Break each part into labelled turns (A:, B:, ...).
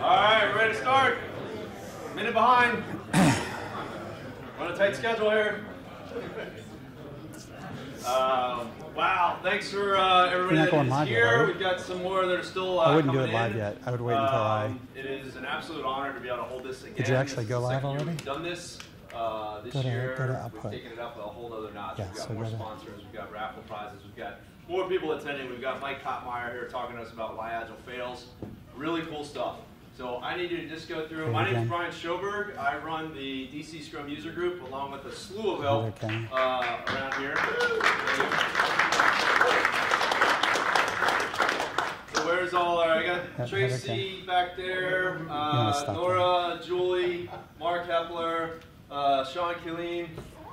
A: All right, we're ready to start. Minute behind. Run a tight schedule here. Um, wow, thanks for uh, everybody
B: You're going
A: that is
B: live yet,
A: here.
B: are?
A: We've got some more that are still. Uh,
B: I wouldn't do
A: coming
B: it live
A: in.
B: yet. I would wait until I-
A: Um, It is an absolute honor to be able to hold this again.
B: Did you actually
A: This is
B: go
A: the
B: live
A: second year
B: already?
A: We've done this. Uh, this
B: Go to-
A: year,
B: go to
A: we've taken it up a whole other notch.
B: Yeah,
A: we've got
B: so
A: more
B: go to-
A: sponsors. We've got raffle prizes. We've got more people attending. We've got Mike Cottmeyer here talking to us about why Agile fails. Really cool stuff. So I need you to just go through. My name is. Brian Schoberg. I run the DC Scrum user group along with a slew of help uh, around here. So where's all our, I got Tracy back there, uh, Nora, Julie, Mark Hepler, uh, Sean Killeen,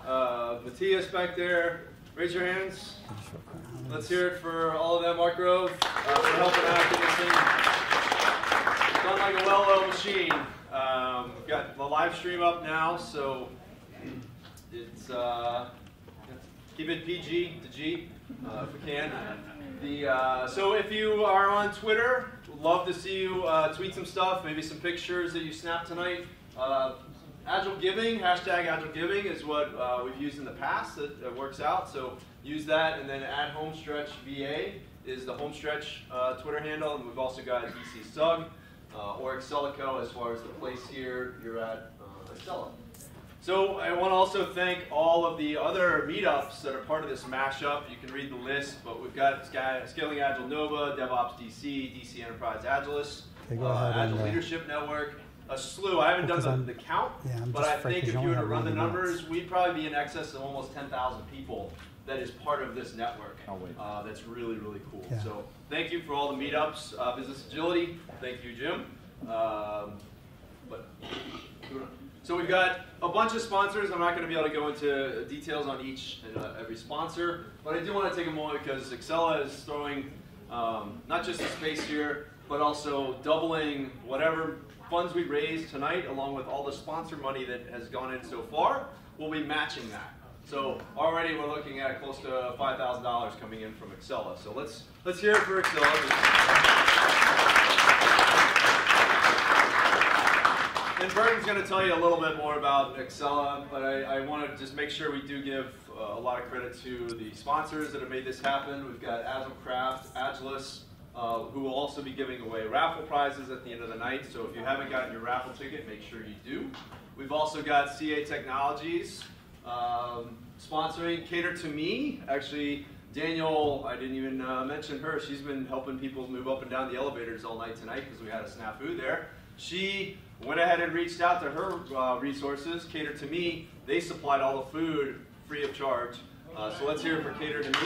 A: uh, Matthias back there. Raise your hands. Let's hear it for all of them. Mark Grove uh, for helping out getting this thing done like a well-oiled machine. Um, we've got the live stream up now, so it's uh, keep it PG to G uh, if we can. The uh, so if you are on Twitter, love to see you uh, tweet some stuff, maybe some pictures that you snapped tonight. Uh, Agile Giving, hashtag Agile Giving is what uh, we've used in the past. It, it works out, so use that, and then at Homestretch VA is the Homestretch uh, Twitter handle, and we've also got DC Sug uh, or Excelico as far as the place here. You're at uh, Excella. So I want to also thank all of the other meetups that are part of this mashup. You can read the list, but we've got Scaling Agile Nova, DevOps DC, DC Enterprise
B: go
A: uh,
B: ahead and,
A: Agile
B: uh,
A: Leadership Network, a slew. I haven't
B: Well,
A: done the, the count,
B: yeah,
A: but I think if
B: you
A: were to run the
B: 90 minutes.
A: numbers, we'd probably be in excess of almost 10,000 people that is part of this network. Uh, that's really, really cool.
B: Yeah.
A: So thank you for all the meetups. Uh, Business Agility, thank you, Jim. Um, but so we've got a bunch of sponsors. I'm not going to be able to go into details on each and uh, every sponsor, but I do want to take a moment because Excella is throwing um, not just the space here, but also doubling whatever funds we raise tonight, along with all the sponsor money that has gone in so far. We'll be matching that. So already we're looking at close to five thousand dollars coming in from Excella. So let's let's hear it for Excella. And Burton's going to tell you a little bit more about Excella, but I, I want to just make sure we do give uh, a lot of credit to the sponsors that have made this happen. We've got AgileCraft, Agilis, uh, who will also be giving away raffle prizes at the end of the night. So if you haven't gotten your raffle ticket, make sure you do. We've also got CA Technologies um, sponsoring Cater to Me. Actually, Daniel, I didn't even uh, mention her. She's been helping people move up and down the elevators all night tonight because we had a snafu there. She went ahead and reached out to her uh, resources, Cater to Me. They supplied all the food free of charge. Uh, so let's hear it for Cater to Me.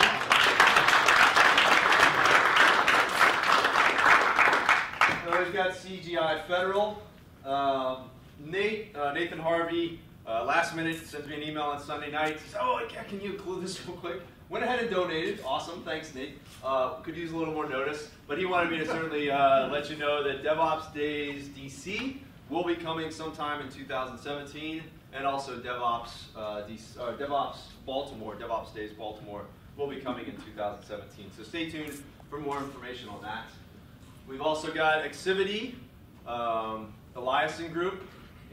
A: Uh, we've got CGI Federal. Um, Nate, uh, Nathan Harvey, uh, last minute sends me an email on Sunday night. Says, "Oh, yeah, can you include this real quick?" Went ahead and donated. Awesome, thanks, Nate. Uh, could use a little more notice, but he wanted me to certainly uh, let you know that DevOps Days DC will be coming sometime in 2017, and also DevOps uh, DC, DevOps Baltimore, DevOps Days Baltimore will be coming in 2017. So stay tuned for more information on that. We've also got Exivity, um, Eliassen Group,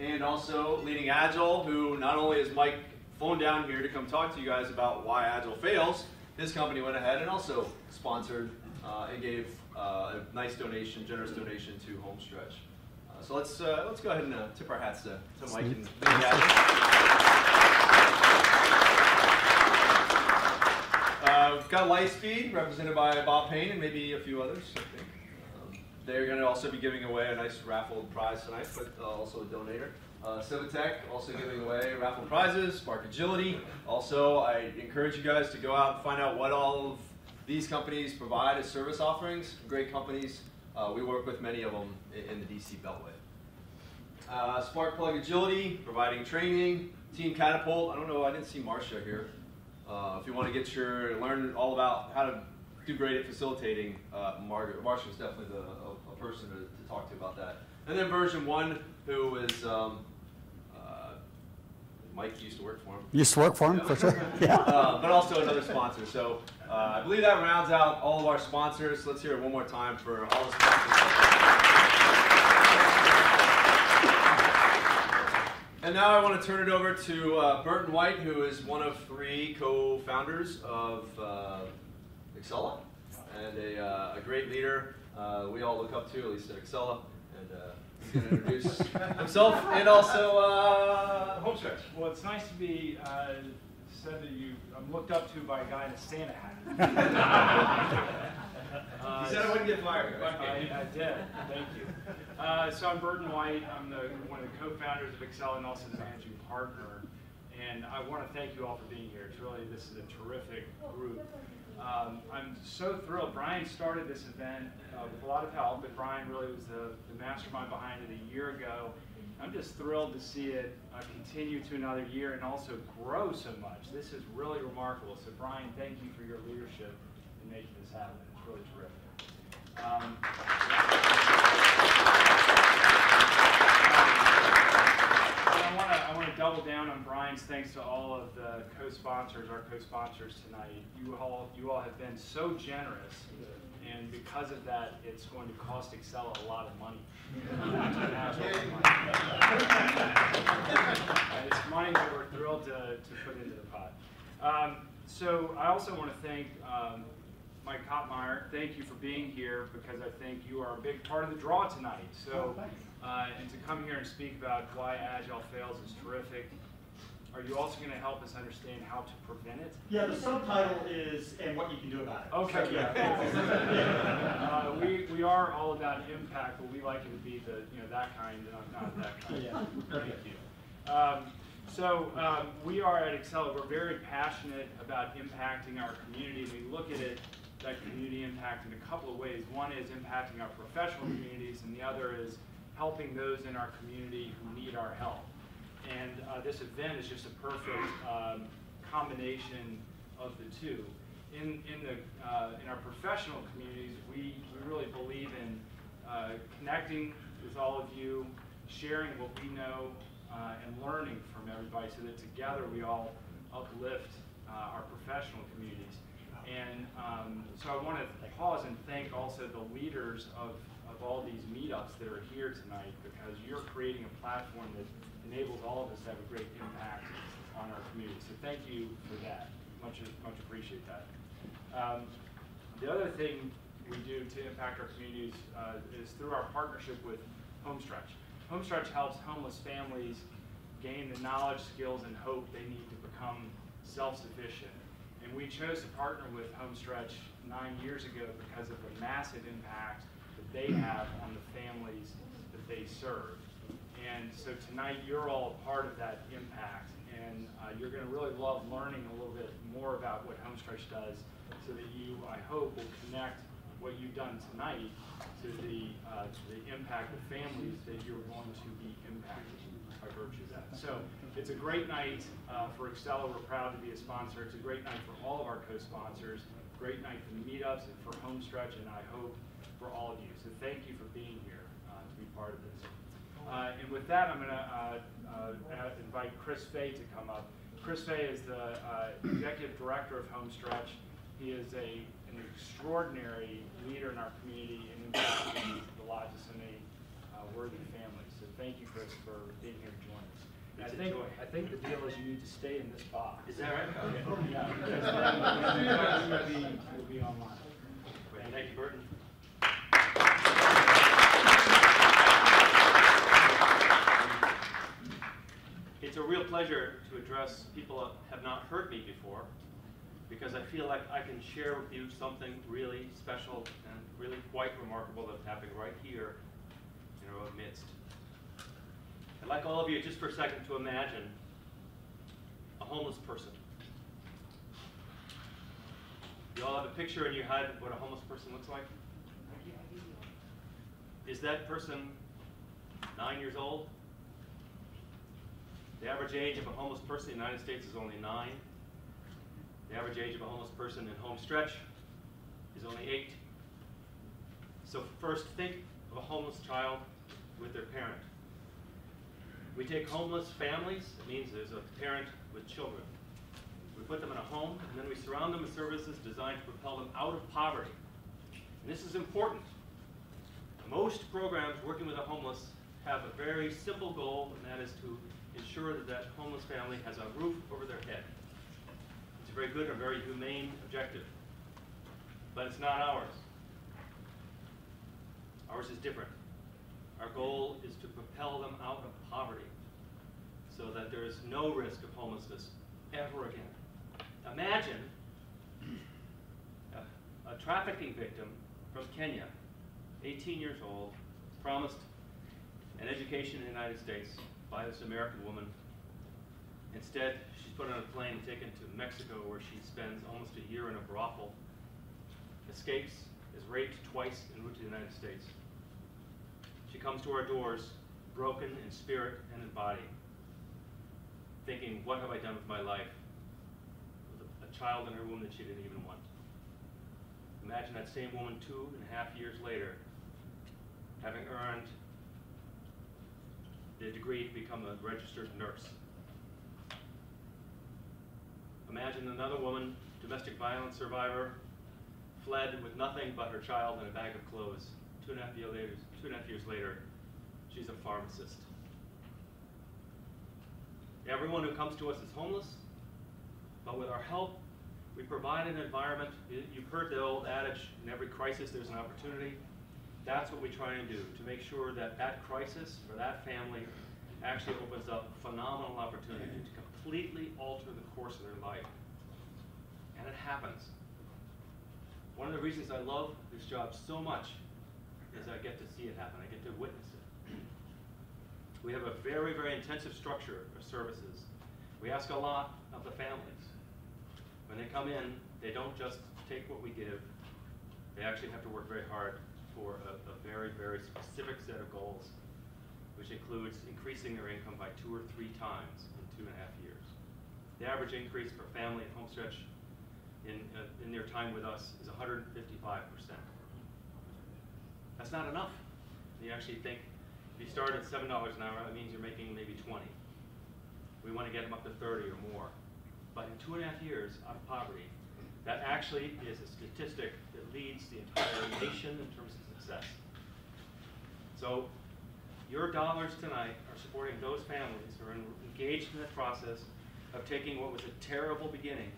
A: and also Leading Agile, who not only is Mike flown down here to come talk to you guys about why Agile fails, his company went ahead and also sponsored uh, and gave uh, a nice donation, generous donation to Homestretch. Uh, so let's uh, let's go ahead and uh, tip our hats to, to Mike and Agile. Uh, we've got Lightspeed, represented by Bob Payne and maybe a few others, I think. They're going to also be giving away a nice raffle prize tonight, but uh, also a donator. Uh, Civitech also giving away raffle prizes, Spark Agility. Also, I encourage you guys to go out and find out what all of these companies provide as service offerings. Great companies. Uh, we work with many of them in, in the DC Beltway. Uh, Sparkplug Agility, providing training. Team Catapult, I don't know, I didn't see Marcia here. Uh, if you want to get your, learn all about how to do great at facilitating, uh, Margaret, Marcia's definitely the, person to, to talk to about that. And then VersionOne, who is um, uh, Mike used to work for him.
B: Used to work for him yeah. for sure. Yeah.
A: Uh, but also another sponsor. So uh, I believe that rounds out all of our sponsors. Let's hear it one more time for all the sponsors. and now I want to turn it over to uh, Burton White, who is one of three co-founders of uh, Excella and a, uh, a great leader uh, we all look up to, at least at Excella. And uh, he's going to introduce himself and also uh, Homestretch.
C: Well, it's nice to be uh, said that you, I'm looked up to by a guy in a Santa hat. Uh,
A: He said I wouldn't get fired.
C: I, I did, thank you. Uh, so I'm Burton White, I'm the, one of the co-founders of Excel and also the managing partner. And I want to thank you all for being here. It's really, this is a terrific group. Um, I'm so thrilled. Brian started this event uh, with a lot of help, but Brian really was the, the mastermind behind it a year ago. I'm just thrilled to see it uh, continue to another year and also grow so much. This is really remarkable. So Brian, thank you for your leadership in making this happen. It's really terrific. Um, and I want double down on Brian's thanks to all of the co-sponsors, our co-sponsors tonight. You all you all have been so generous, and because of that, it's going to cost Excel a lot of money. It's money that we're thrilled to, to put into the pot. Um, so I also want to thank um, Mike Cottmeyer. Thank you for being here because I think you are a big part of the draw tonight. So, uh, and to come here and speak about why Agile fails is terrific. Are you also going to help us understand how to prevent it?
D: Yeah, the subtitle is "and what you can do about it."
C: Okay,
D: So,
C: yeah. Uh, we, we are all about impact, but we like it to be the, you know, that kind, not, not that kind.
D: Yeah.
C: Thank you. Um, so, um, we are at Excel, we're very passionate about impacting our community. We look at it, that community impact in a couple of ways. One is impacting our professional communities, and the other is helping those in our community who need our help. And uh, this event is just a perfect um, combination of the two. In, in, the, uh, in our professional communities, we, we really believe in uh, connecting with all of you, sharing what we know, uh, and learning from everybody so that together we all uplift uh, our professional communities. And um, so I want to pause and thank also the leaders of, of all these meetups that are here tonight because you're creating a platform that enables all of us to have a great impact on our community. So thank you for that. Much, much appreciate that. Um, the other thing we do to impact our communities uh, is through our partnership with Homestretch. Homestretch helps homeless families gain the knowledge, skills, and hope they need to become self-sufficient. And we chose to partner with Homestretch nine years ago because of the massive impact they have on the families that they serve. And so tonight, you're all a part of that impact, and uh, you're going to really love learning a little bit more about what Homestretch does so that you, I hope, will connect what you've done tonight to the, uh, to the impact of families that you're going to be impacted by virtue of that. So it's a great night uh, for Excella. We're proud to be a sponsor. It's a great night for all of our co-sponsors, great night for the meetups and for Homestretch, and I hope for all of you. So thank you for being here uh, to be part of this. Uh, and with that, I'm going to uh, uh, invite Chris Fay to come up. Chris Fay is the uh, executive director of Homestretch. He is a, an extraordinary leader in our community and impacting the so many uh, worthy families. So thank you, Chris, for being here to join us. I think,
E: joy.
C: I think the deal is you need to stay in this box.
E: Is that right?
C: Yeah, because then you'll be, you'll be online.
E: Thank you, Burton. It's a real pleasure to address people that have not heard me before because I feel like I can share with you something really special and really quite remarkable that's happening right here in our midst. I'd like all of you just for a second to imagine a homeless person. You all have a picture in your head of what a homeless person looks like? Is that person nine years old? The average age of a homeless person in the United States is only nine. The average age of a homeless person in home stretch is only eight. So first, think of a homeless child with their parent. We take homeless families, it means there's a parent with children. We put them in a home, and then we surround them with services designed to propel them out of poverty. And this is important. Most programs working with the homeless have a very simple goal, and that is to ensure that that homeless family has a roof over their head. It's a very good and very humane objective, but it's not ours. Ours is different. Our goal is to propel them out of poverty so that there is no risk of homelessness ever again. Imagine a, a trafficking victim from Kenya, 18 years old, promised an education in the United States by this American woman. Instead, she's put on a plane and taken to Mexico where she spends almost a year in a brothel, escapes, is raped twice en route to the United States. She comes to our doors, broken in spirit and in body, thinking, what have I done with my life? With a, a child in her womb that she didn't even want. Imagine that same woman two and a half years later, having earned the degree to become a registered nurse. Imagine another woman, domestic violence survivor, fled with nothing but her child and a bag of clothes. Two and a half years later, two and a half years later, she's a pharmacist. Everyone who comes to us is homeless, but with our help, we provide an environment. you- You've heard the old adage, in every crisis there's an opportunity. That's what we try and do, to make sure that that crisis for that family actually opens up phenomenal opportunity to completely alter the course of their life. And it happens. One of the reasons I love this job so much is I get to see it happen. I get to witness it. We have a very, very intensive structure of services. We ask a lot of the families. When they come in, they don't just take what we give. They actually have to work very hard for a, a very, very specific set of goals, which includes increasing their income by two or three times in two and a half years. The average increase for family in homestretch in, uh, in their time with us is 155%. That's not enough. You actually think if you start at $7 an hour, that means you're making maybe 20. We want to get them up to 30 or more. But in two and a half years out of poverty, that actually is a statistic that leads the entire nation in terms of success. So your dollars tonight are supporting those families who are engaged in the process of taking what was a terrible beginning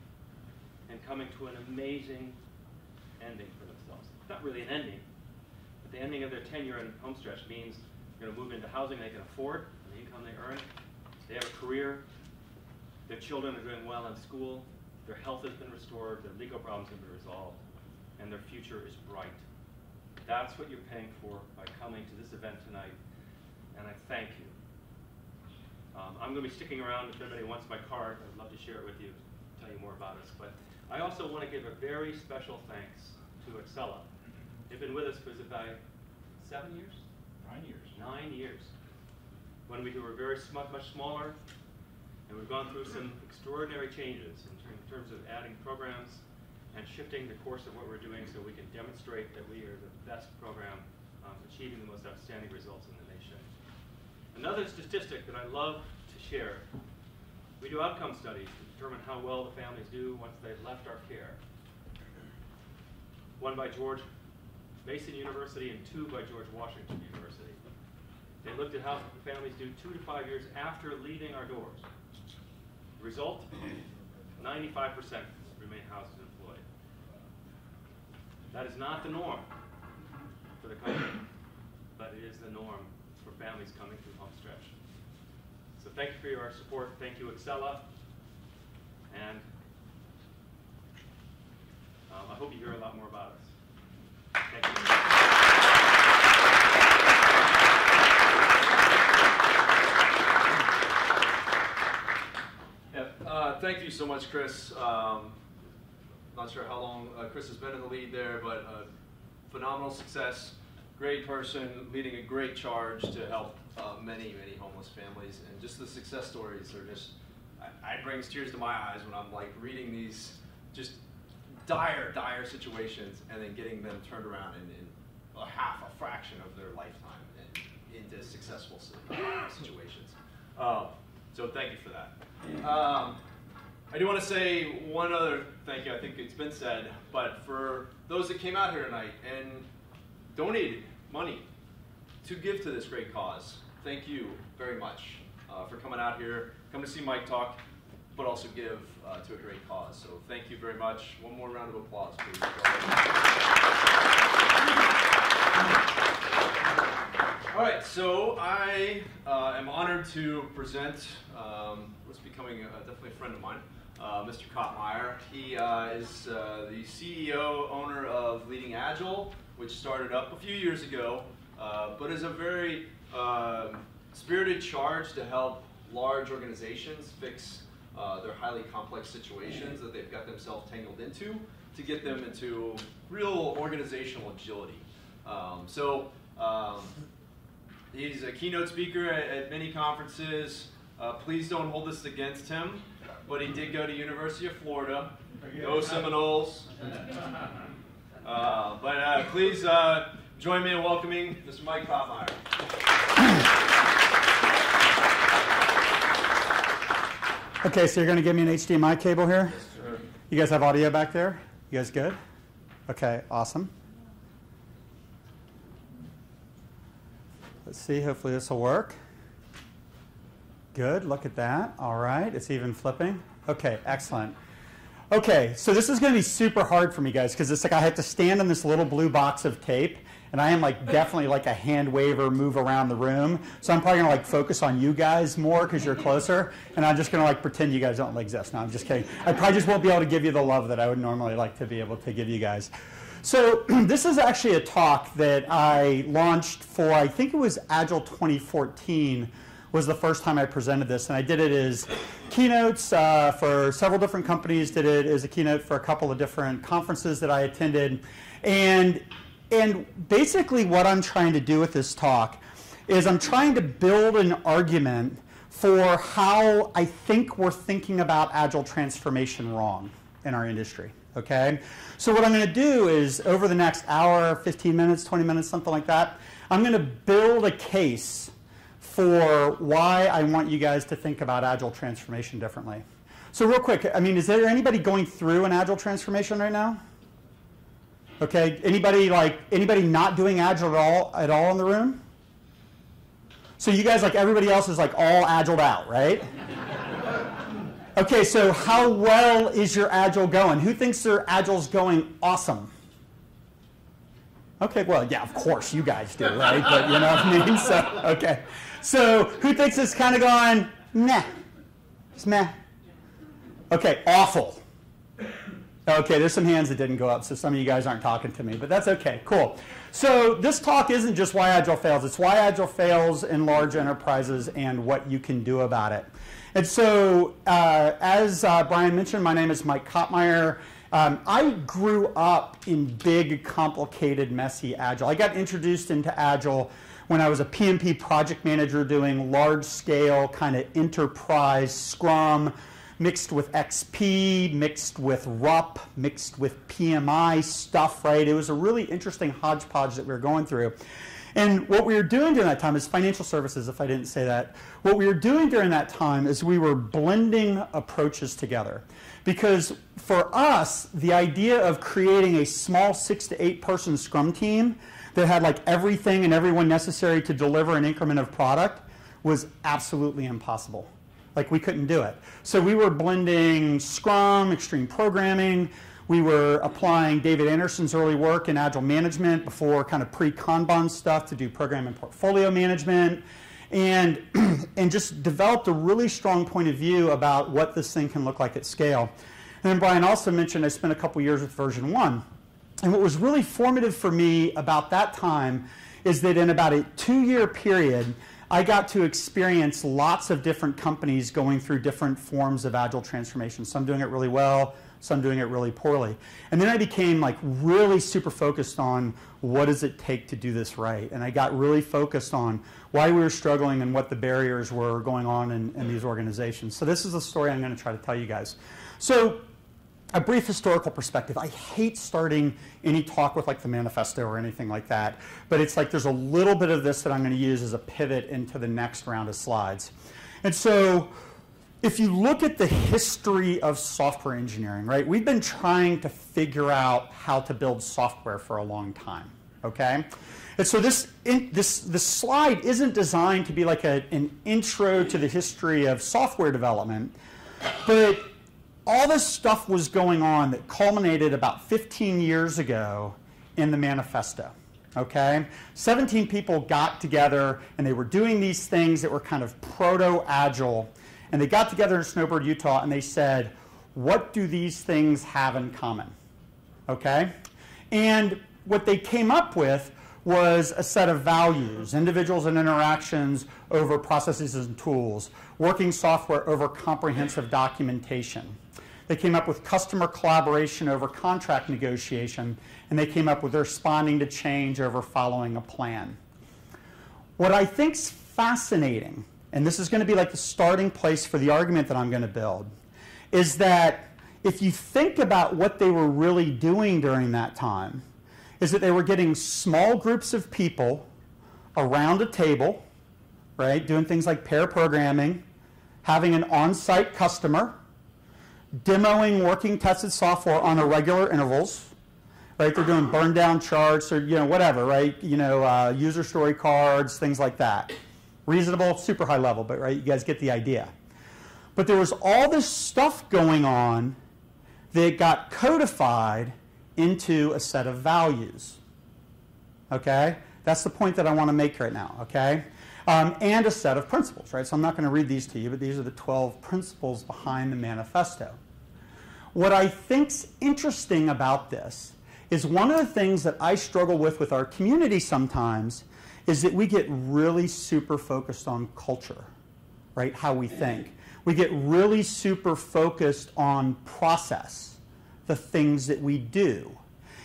E: and coming to an amazing ending for themselves. Not really an ending, but the ending of their tenure in homestretch means they're going to move into housing they can afford, the income they earn. They have a career. Their children are doing well in school. Their health has been restored. Their legal problems have been resolved. And their future is bright. That's what you're paying for by coming to this event tonight. And I thank you. Um, I'm going to be sticking around if anybody wants my card. I'd love to share it with you, tell you more about us. But I also want to give a very special thanks to Excella. They've been with us for about seven years?
D: Nine years.
E: nine years. When we were very sm- much smaller, and we've gone through some extraordinary changes in, terms of adding programs and shifting the course of what we're doing so we can demonstrate that we are the best program um, achieving the most outstanding results in the nation. Another statistic that I love to share, we do outcome studies to determine how well the families do once they've left our care. One by George Mason University and two by George Washington University. They looked at how the families do two to five years after leaving our doors. The result, 95% remain housed and employed. That is not the norm for the country, but it is the norm for families coming through homestretch. So thank you for your support. Thank you, Excella. And um, I hope you hear a lot more about us. Thank you.
A: Yeah, uh, thank you so much, Chris. Um, not sure how long uh, Chris has been in the lead there, but uh, phenomenal success, great person, leading a great charge to help uh, many, many homeless families, and just the success stories are just, I, I brings tears to my eyes when I'm like reading these just dire, dire situations, and then getting them turned around in, in a half, a fraction of their lifetime into successful situations. Uh, so thank you for that. Um, I do want to say one other thank you. I think it's been said, but for those that came out here tonight and donated money to give to this great cause thank you very much uh, for coming out here, come to see Mike talk, but also give uh, to a great cause. So thank you very much. One more round of applause, please. All right, so I uh, am honored to present um, what's becoming a, definitely a friend of mine, uh, Mr. Cottmeyer. He uh, is uh, the CEO, owner of Leading Agile, which started up a few years ago, uh, but is a very um, spirited charge to help large organizations fix uh, their highly complex situations that they've got themselves tangled into to get them into real organizational agility. Um, so um, he's a keynote speaker at, at many conferences. Uh, please don't hold this against him, but he did go to University of Florida. Go Seminoles. Uh, but uh, please uh, join me in welcoming Mr. Mike Cottmeyer.
B: Okay, so you're going to give me an HDMI cable here?
A: Yes, sir.
B: You guys have audio back there? You guys good? Okay, awesome. Let's see, hopefully this will work. Good, look at that. All right, it's even flipping. Okay, excellent. Okay, so this is going to be super hard for me, guys, because it's like I have to stand on this little blue box of tape, and I am like definitely like a hand waver, move around the room. So I'm probably going to like focus on you guys more because you're closer, and I'm just going to like pretend you guys don't exist. No, I'm just kidding. I probably just won't be able to give you the love that I would normally like to be able to give you guys. So this is actually a talk that I launched for, I think it was Agile 2014 was the first time I presented this, and I did it as keynotes uh, for several different companies. Did it as a keynote for a couple of different conferences that I attended, and and basically what I'm trying to do with this talk is I'm trying to build an argument for how I think we're thinking about agile transformation wrong in our industry. Okay, so what I'm going to do is over the next hour, 15 minutes, 20 minutes, something like that, I'm going to build a case for why I want you guys to think about agile transformation differently. So real quick, I mean, is there anybody going through an agile transformation right now? Okay, anybody like anybody not doing agile at all at all in the room? So you guys like everybody else is like all agiled out, right? Okay, so how well is your agile going? Who thinks their agile's going awesome? Okay, well, yeah, of course you guys do, right? But you know what I mean? So, okay. So who thinks it's kind of going, meh? It's meh. Okay, awful. Okay, there's some hands that didn't go up, so some of you guys aren't talking to me, but that's okay. Cool. So this talk isn't just why Agile fails, it's why Agile fails in large enterprises and what you can do about it. And so, uh, as uh, Brian mentioned, my name is Mike Cottmeyer. Um, I grew up in big, complicated, messy Agile. I got introduced into Agile when I was a PMP project manager doing large scale, kind of enterprise Scrum, mixed with XP, mixed with RUP, mixed with PMI stuff, right? It was a really interesting hodgepodge that we were going through. And what we were doing during that time is financial services, if I didn't say that. What we were doing during that time is we were blending approaches together. Because for us, the idea of creating a small six to eight person scrum team that had like everything and everyone necessary to deliver an increment of product was absolutely impossible. Like we couldn't do it. So we were blending Scrum, extreme programming. We were applying David Anderson's early work in agile management before kind of pre-Kanban stuff to do program and portfolio management. And, and just developed a really strong point of view about what this thing can look like at scale. And then Brian also mentioned I spent a couple years with VersionOne. And what was really formative for me about that time is that in about a two year period, I got to experience lots of different companies going through different forms of agile transformation. Some doing it really well, some doing it really poorly. And then I became like really super focused on what does it take to do this right. And I got really focused on why we were struggling and what the barriers were going on in, in these organizations. So this is the story I'm going to try to tell you guys. So a brief historical perspective. I hate starting any talk with like the manifesto or anything like that, but it's like there's a little bit of this that I'm going to use as a pivot into the next round of slides. And so if you look at the history of software engineering, right, we've been trying to figure out how to build software for a long time, okay? And so this, in, this, this slide isn't designed to be like a, an intro to the history of software development, but all this stuff was going on that culminated about 15 years ago in the manifesto. Okay? 17 people got together and they were doing these things that were kind of proto agile. And they got together in Snowbird, Utah, and they said, What do these things have in common? Okay? And what they came up with was a set of values individuals and interactions over processes and tools, working software over comprehensive documentation. They came up with customer collaboration over contract negotiation, and they came up with responding to change over following a plan. What I think's fascinating, and this is going to be like the starting place for the argument that I'm going to build, is that if you think about what they were really doing during that time, is that they were getting small groups of people around a table, right, doing things like pair programming, having an on-site customer, demoing working tested software on irregular intervals, right? They're doing burn down charts or, you know, whatever, right? You know, uh, user story cards, things like that. Reasonable, super high level, but right, you guys get the idea. But there was all this stuff going on that got codified into a set of values. Okay? That's the point that I want to make right now, okay? Um, and a set of principles, right? So I'm not going to read these to you, but these are the 12 principles behind the manifesto. What I think's interesting about this is one of the things that I struggle with with our community sometimes is that we get really super focused on culture, right? How we think. We get really super focused on process, the things that we do.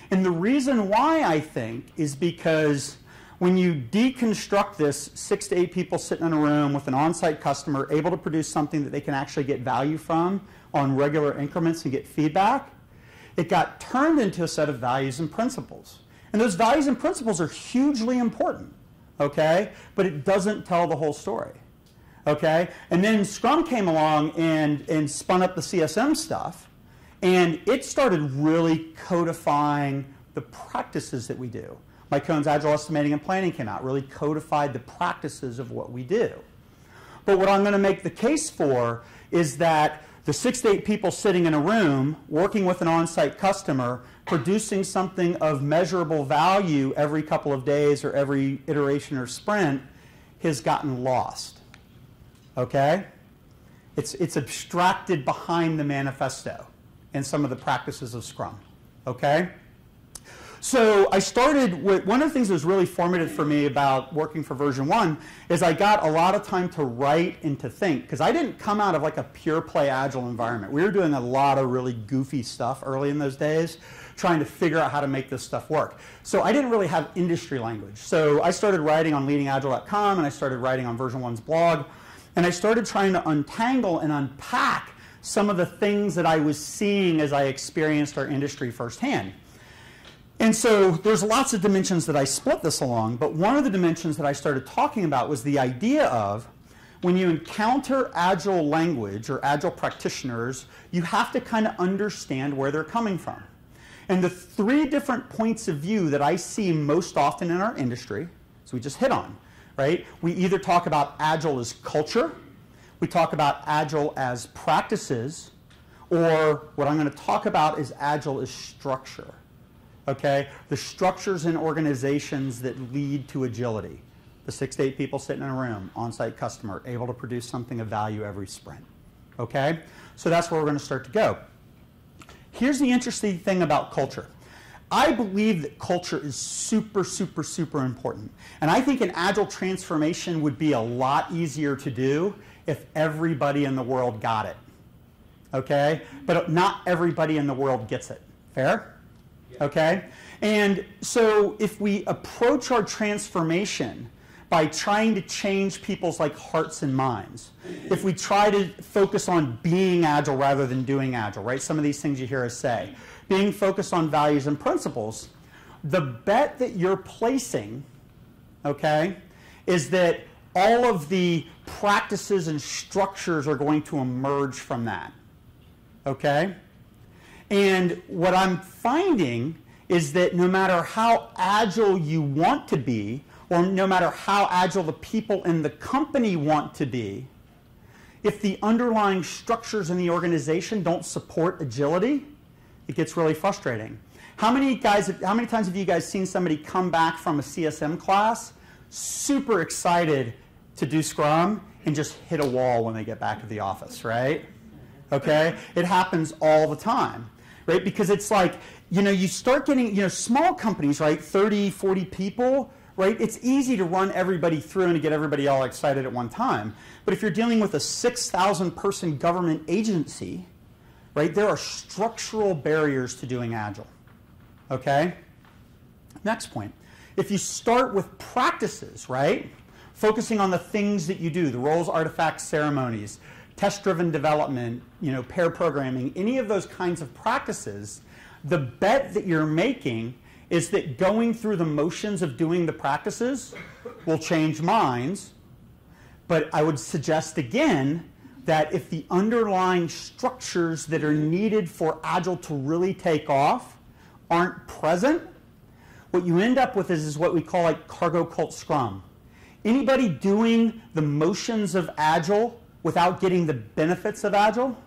B: And the reason why I think is because when you deconstruct this, six to eight people sitting in a room with an on site customer able to produce something that they can actually get value from on regular increments and get feedback, it got turned into a set of values and principles. And those values and principles are hugely important, okay? But it doesn't tell the whole story, okay? And then Scrum came along and, and spun up the CSM stuff, and it started really codifying the practices that we do. Mike Cohn's Agile Estimating and Planning came out, really codified the practices of what we do. But what I'm going to make the case for is that the six to eight people sitting in a room working with an on site customer, producing something of measurable value every couple of days or every iteration or sprint has gotten lost. Okay? It's, it's abstracted behind the manifesto and some of the practices of Scrum. Okay? So I started with one of the things that was really formative for me about working for VersionOne is I got a lot of time to write and to think because I didn't come out of like a pure play agile environment. We were doing a lot of really goofy stuff early in those days, trying to figure out how to make this stuff work. So I didn't really have industry language. So I started writing on leadingagile.com and I started writing on version one's blog and I started trying to untangle and unpack some of the things that I was seeing as I experienced our industry firsthand. And so there's lots of dimensions that I split this along, but one of the dimensions that I started talking about was the idea of when you encounter agile language or agile practitioners, you have to kind of understand where they're coming from. And the three different points of view that I see most often in our industry, so we just hit on, right? We either talk about agile as culture, we talk about agile as practices, or what I'm going to talk about is agile as structure okay? The structures and organizations that lead to agility. The six to eight people sitting in a room, on-site customer, able to produce something of value every sprint, okay? So that's where we're gonna start to go. Here's the interesting thing about culture. I believe that culture is super, super, super important. And I think an agile transformation would be a lot easier to do if everybody in the world got it. Okay? But not everybody in the world gets it. Fair? Okay? And so if we approach our transformation by trying to change people's like hearts and minds, if we try to focus on being agile rather than doing agile, right? Some of these things you hear us say, being focused on values and principles, the bet that you're placing, okay, is that all of the practices and structures are going to emerge from that. Okay? And what I'm finding is that no matter how agile you want to be, or no matter how agile the people in the company want to be, if the underlying structures in the organization don't support agility, it gets really frustrating. How many guys, how many times have you guys seen somebody come back from a CSM class super excited to do Scrum and just hit a wall when they get back to the office, right? Okay? It happens all the time, right? Because it's like, you know, you start getting, you know, small companies, right? 30, 40 people, right? It's easy to run everybody through and to get everybody all excited at one time. But if you're dealing with a 6,000 person government agency, right, there are structural barriers to doing Agile. Okay? Next point. If you start with practices, right, focusing on the things that you do, the roles, artifacts, ceremonies, test-driven development, you know, pair programming, any of those kinds of practices, the bet that you're making is that going through the motions of doing the practices will change minds. But I would suggest again that if the underlying structures that are needed for Agile to really take off aren't present, what you end up with is, is what we call like cargo cult scrum. Anybody doing the motions of Agile without getting the benefits of Agile?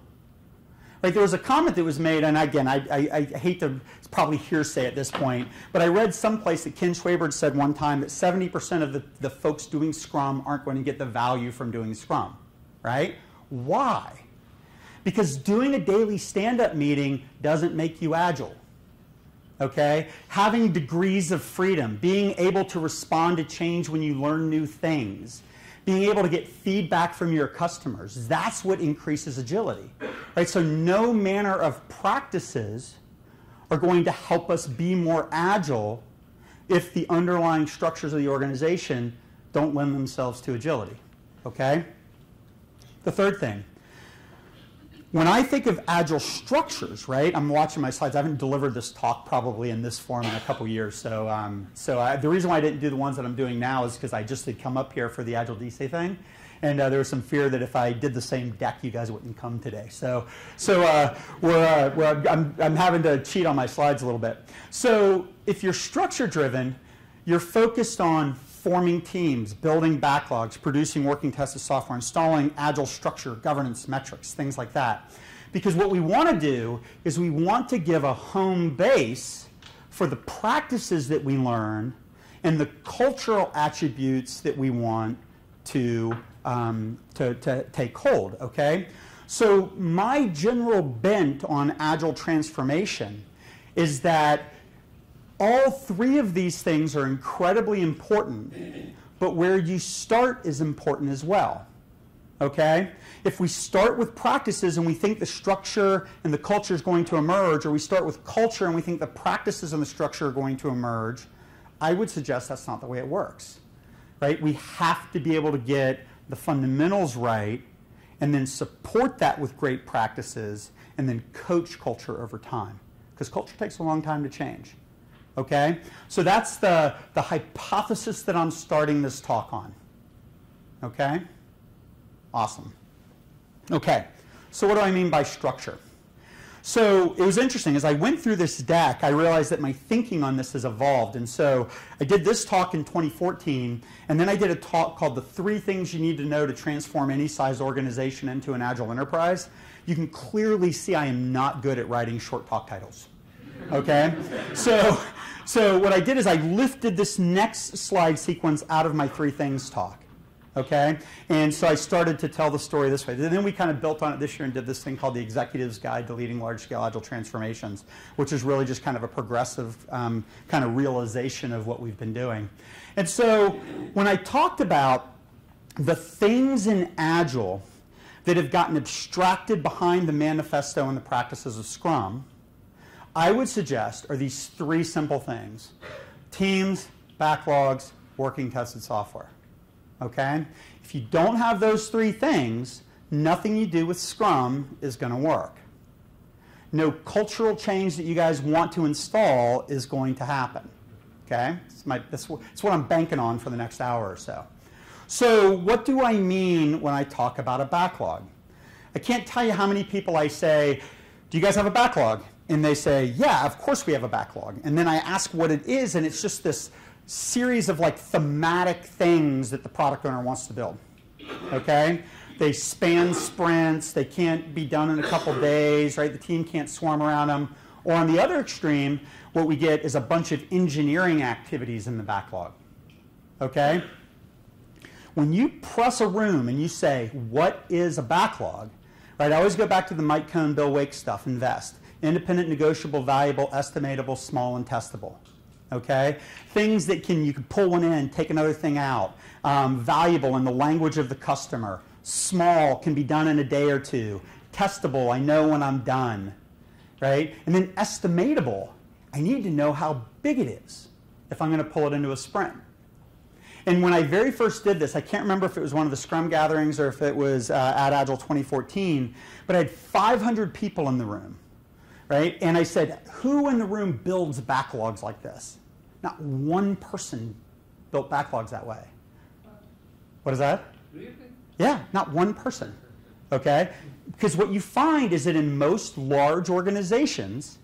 B: Like there was a comment that was made, and again, I, I, I hate to, probably hearsay at this point, but I read someplace that Ken Schwaber said one time that 70% of the, the folks doing Scrum aren't going to get the value from doing Scrum, right? Why? Because doing a daily stand-up meeting doesn't make you agile okay? Having degrees of freedom, being able to respond to change when you learn new things, being able to get feedback from your customers. That's what increases agility, right? So no manner of practices are going to help us be more agile if the underlying structures of the organization don't lend themselves to agility, okay? The third thing, when I think of agile structures, right? I'm watching my slides. I haven't delivered this talk probably in this form in a couple years. So, um, so I, the reason why I didn't do the ones that I'm doing now is because I just had come up here for the Agile DC thing, and uh, there was some fear that if I did the same deck, you guys wouldn't come today. So, so uh, we're, uh, we're, I'm, I'm having to cheat on my slides a little bit. So, if you're structure driven, you're focused on forming teams, building backlogs, producing working tested software, installing agile structure, governance metrics, things like that. Because what we want to do is we want to give a home base for the practices that we learn and the cultural attributes that we want to, um, to, to take hold, okay? So my general bent on agile transformation is that all three of these things are incredibly important, but where you start is important as well. Okay? If we start with practices and we think the structure and the culture is going to emerge, or we start with culture and we think the practices and the structure are going to emerge, I would suggest that's not the way it works. Right? We have to be able to get the fundamentals right and then support that with great practices and then coach culture over time. Because culture takes a long time to change. Okay? So that's the, the hypothesis that I'm starting this talk on. Okay? Awesome. Okay, so what do I mean by structure? So it was interesting. As I went through this deck, I realized that my thinking on this has evolved. And so I did this talk in 2014, and then I did a talk called The Three Things You Need to Know to Transform Any Size Organization into an Agile Enterprise. You can clearly see I am not good at writing short talk titles. Okay? so so what I did is I lifted this next slide sequence out of my three things talk. Okay? And so I started to tell the story this way. Then we kind of built on it this year and did this thing called the Executive's Guide to Leading Large Scale Agile Transformations, which is really just kind of a progressive um, kind of realization of what we've been doing. And so when I talked about the things in Agile that have gotten abstracted behind the manifesto and the practices of Scrum, I would suggest are these three simple things teams, backlogs, working tested software. Okay? If you don't have those three things, nothing you do with Scrum is going to work. No cultural change that you guys want to install is going to happen. Okay? It's, my, that's, that's what I'm banking on for the next hour or so. So, what do I mean when I talk about a backlog? I can't tell you how many people I say, Do you guys have a backlog? And they say, yeah, of course we have a backlog. And then I ask what it is, and it's just this series of like thematic things that the product owner wants to build. Okay? They span sprints, they can't be done in a couple days, right? The team can't swarm around them. Or on the other extreme, what we get is a bunch of engineering activities in the backlog. Okay? When you press a room and you say, what is a backlog? Right, I always go back to the Mike Cohn, Bill Wake stuff, invest. Independent, negotiable, valuable, estimatable, small, and testable. Okay? Things that can you can pull one in, take another thing out. Um, valuable in the language of the customer. Small can be done in a day or two. Testable, I know when I'm done. Right? And then estimatable, I need to know how big it is if I'm going to pull it into a sprint. And when I very first did this, I can't remember if it was one of the Scrum gatherings or if it was uh, at Agile 2014, but I had 500 people in the room, right? And I said, who in the room builds backlogs like this? Not one person built backlogs that way. What is that? Yeah, not one person. Okay? Because what you find is that in most large organizations,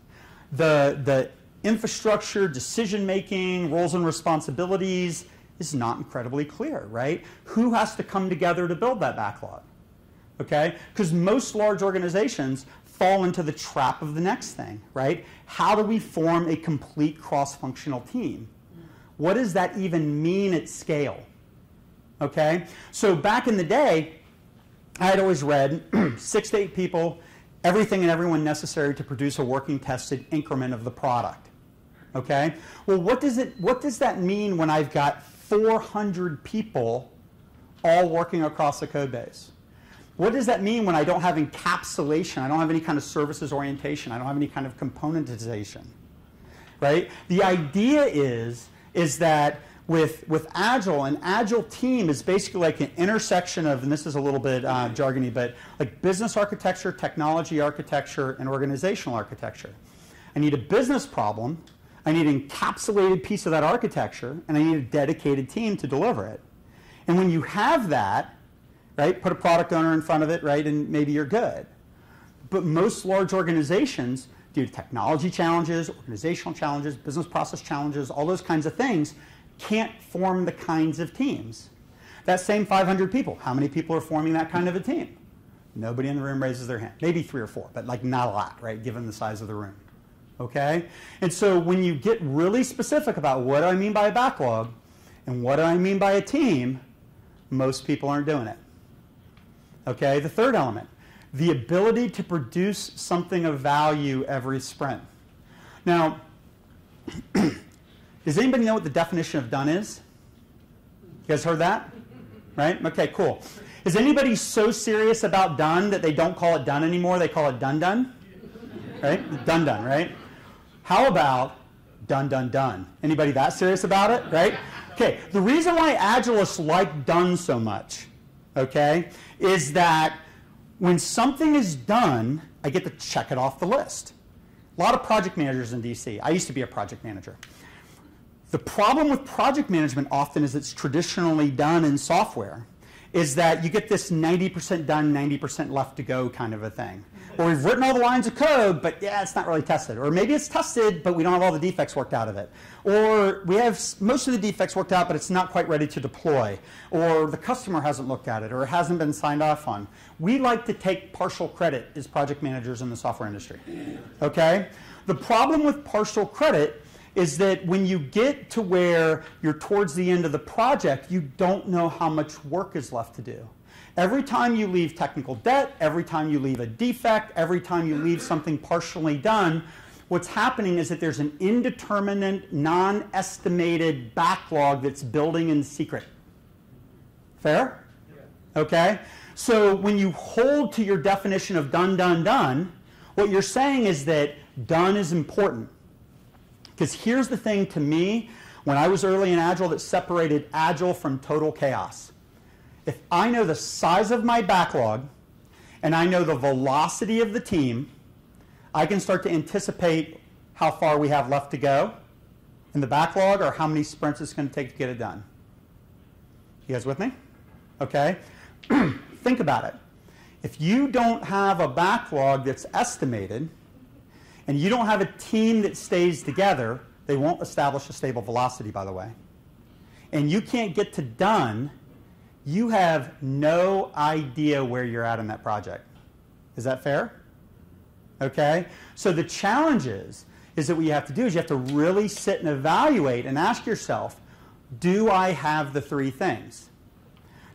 B: the, the infrastructure, decision making, roles and responsibilities, is not incredibly clear, right? Who has to come together to build that backlog? Okay? Because most large organizations fall into the trap of the next thing, right? How do we form a complete cross functional team? What does that even mean at scale? Okay? So back in the day, I had always read six to eight people, everything and everyone necessary to produce a working tested increment of the product. Okay? Well, what does, it, what does that mean when I've got 400 people all working across the code base. What does that mean when I don't have encapsulation? I don't have any kind of services orientation. I don't have any kind of componentization. Right? The idea is, is that with, with Agile, an Agile team is basically like an intersection of, and this is a little bit uh, jargony, but like business architecture, technology architecture, and organizational architecture. I need a business problem I need an encapsulated piece of that architecture, and I need a dedicated team to deliver it. And when you have that, right, put a product owner in front of it, right, and maybe you're good. But most large organizations, due to technology challenges, organizational challenges, business process challenges, all those kinds of things, can't form the kinds of teams. That same 500 people, how many people are forming that kind of a team? Nobody in the room raises their hand. Maybe three or four, but like not a lot, right, given the size of the room okay? And so when you get really specific about what do I mean by a backlog and what do I mean by a team, most people aren't doing it. Okay, the third element, the ability to produce something of value every sprint. Now, does anybody know what the definition of done is? You guys heard that? Right? Okay, cool. Is anybody so serious about done that they don't call it done anymore? They call it done done? Right? Done done, right? How about done, done, done? Anybody that serious about it, right? Okay, the reason why Agilists like done so much, okay, is that when something is done, I get to check it off the list. A lot of project managers in DC. I used to be a project manager. The problem with project management often is it's traditionally done in software, is that you get this 90% done, 90% left to go kind of a thing or we've written all the lines of code, but yeah, it's not really tested. Or maybe it's tested, but we don't have all the defects worked out of it. Or we have most of the defects worked out, but it's not quite ready to deploy. Or the customer hasn't looked at it, or it hasn't been signed off on. We like to take partial credit as project managers in the software industry. Okay? The problem with partial credit is that when you get to where you're towards the end of the project, you don't know how much work is left to do. Every time you leave technical debt, every time you leave a defect, every time you leave something partially done, what's happening is that there's an indeterminate, non-estimated backlog that's building in secret. Fair? Okay? So when you hold to your definition of done, done, done, what you're saying is that done is important. Because here's the thing to me, when I was early in Agile, that separated Agile from total chaos if I know the size of my backlog and I know the velocity of the team, I can start to anticipate how far we have left to go in the backlog or how many sprints it's going to take to get it done. You guys with me? Okay? Think about it. If you don't have a backlog that's estimated, and you don't have a team that stays together, they won't establish a stable velocity, by the way, and you can't get to done, you have no idea where you're at in that project. Is that fair? Okay? So the challenge is, is that what you have to do is you have to really sit and evaluate and ask yourself, do I have the three things?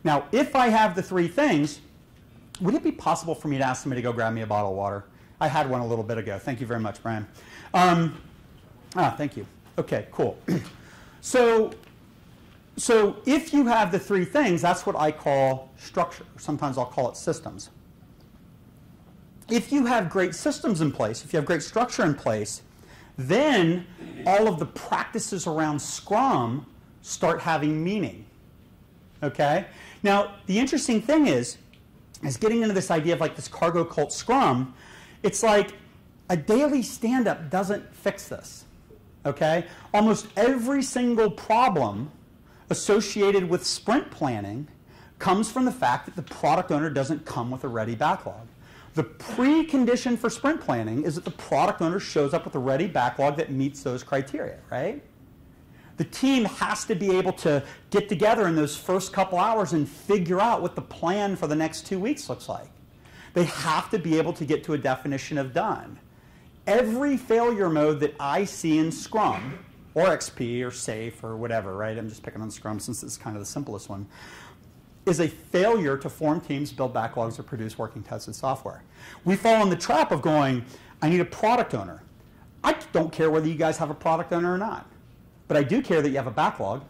B: Now, if I have the three things, would it be possible for me to ask somebody to go grab me a bottle of water? I had one a little bit ago. Thank you very much, Brian. Um, ah, thank you. Okay, cool. so, so if you have the three things, that's what I call structure. Sometimes I'll call it systems. If you have great systems in place, if you have great structure in place, then all of the practices around Scrum start having meaning. Okay? Now, the interesting thing is, is getting into this idea of like this cargo cult Scrum, it's like a daily stand up doesn't fix this. Okay? Almost every single problem associated with sprint planning comes from the fact that the product owner doesn't come with a ready backlog. The precondition for sprint planning is that the product owner shows up with a ready backlog that meets those criteria, right? The team has to be able to get together in those first couple hours and figure out what the plan for the next two weeks looks like. They have to be able to get to a definition of done. Every failure mode that I see in Scrum, or XP, or SAFe, or whatever, right? I'm just picking on Scrum since it's kind of the simplest one is a failure to form teams, build backlogs, or produce working tested software. We fall in the trap of going, I need a product owner. I don't care whether you guys have a product owner or not, but I do care that you have a backlog,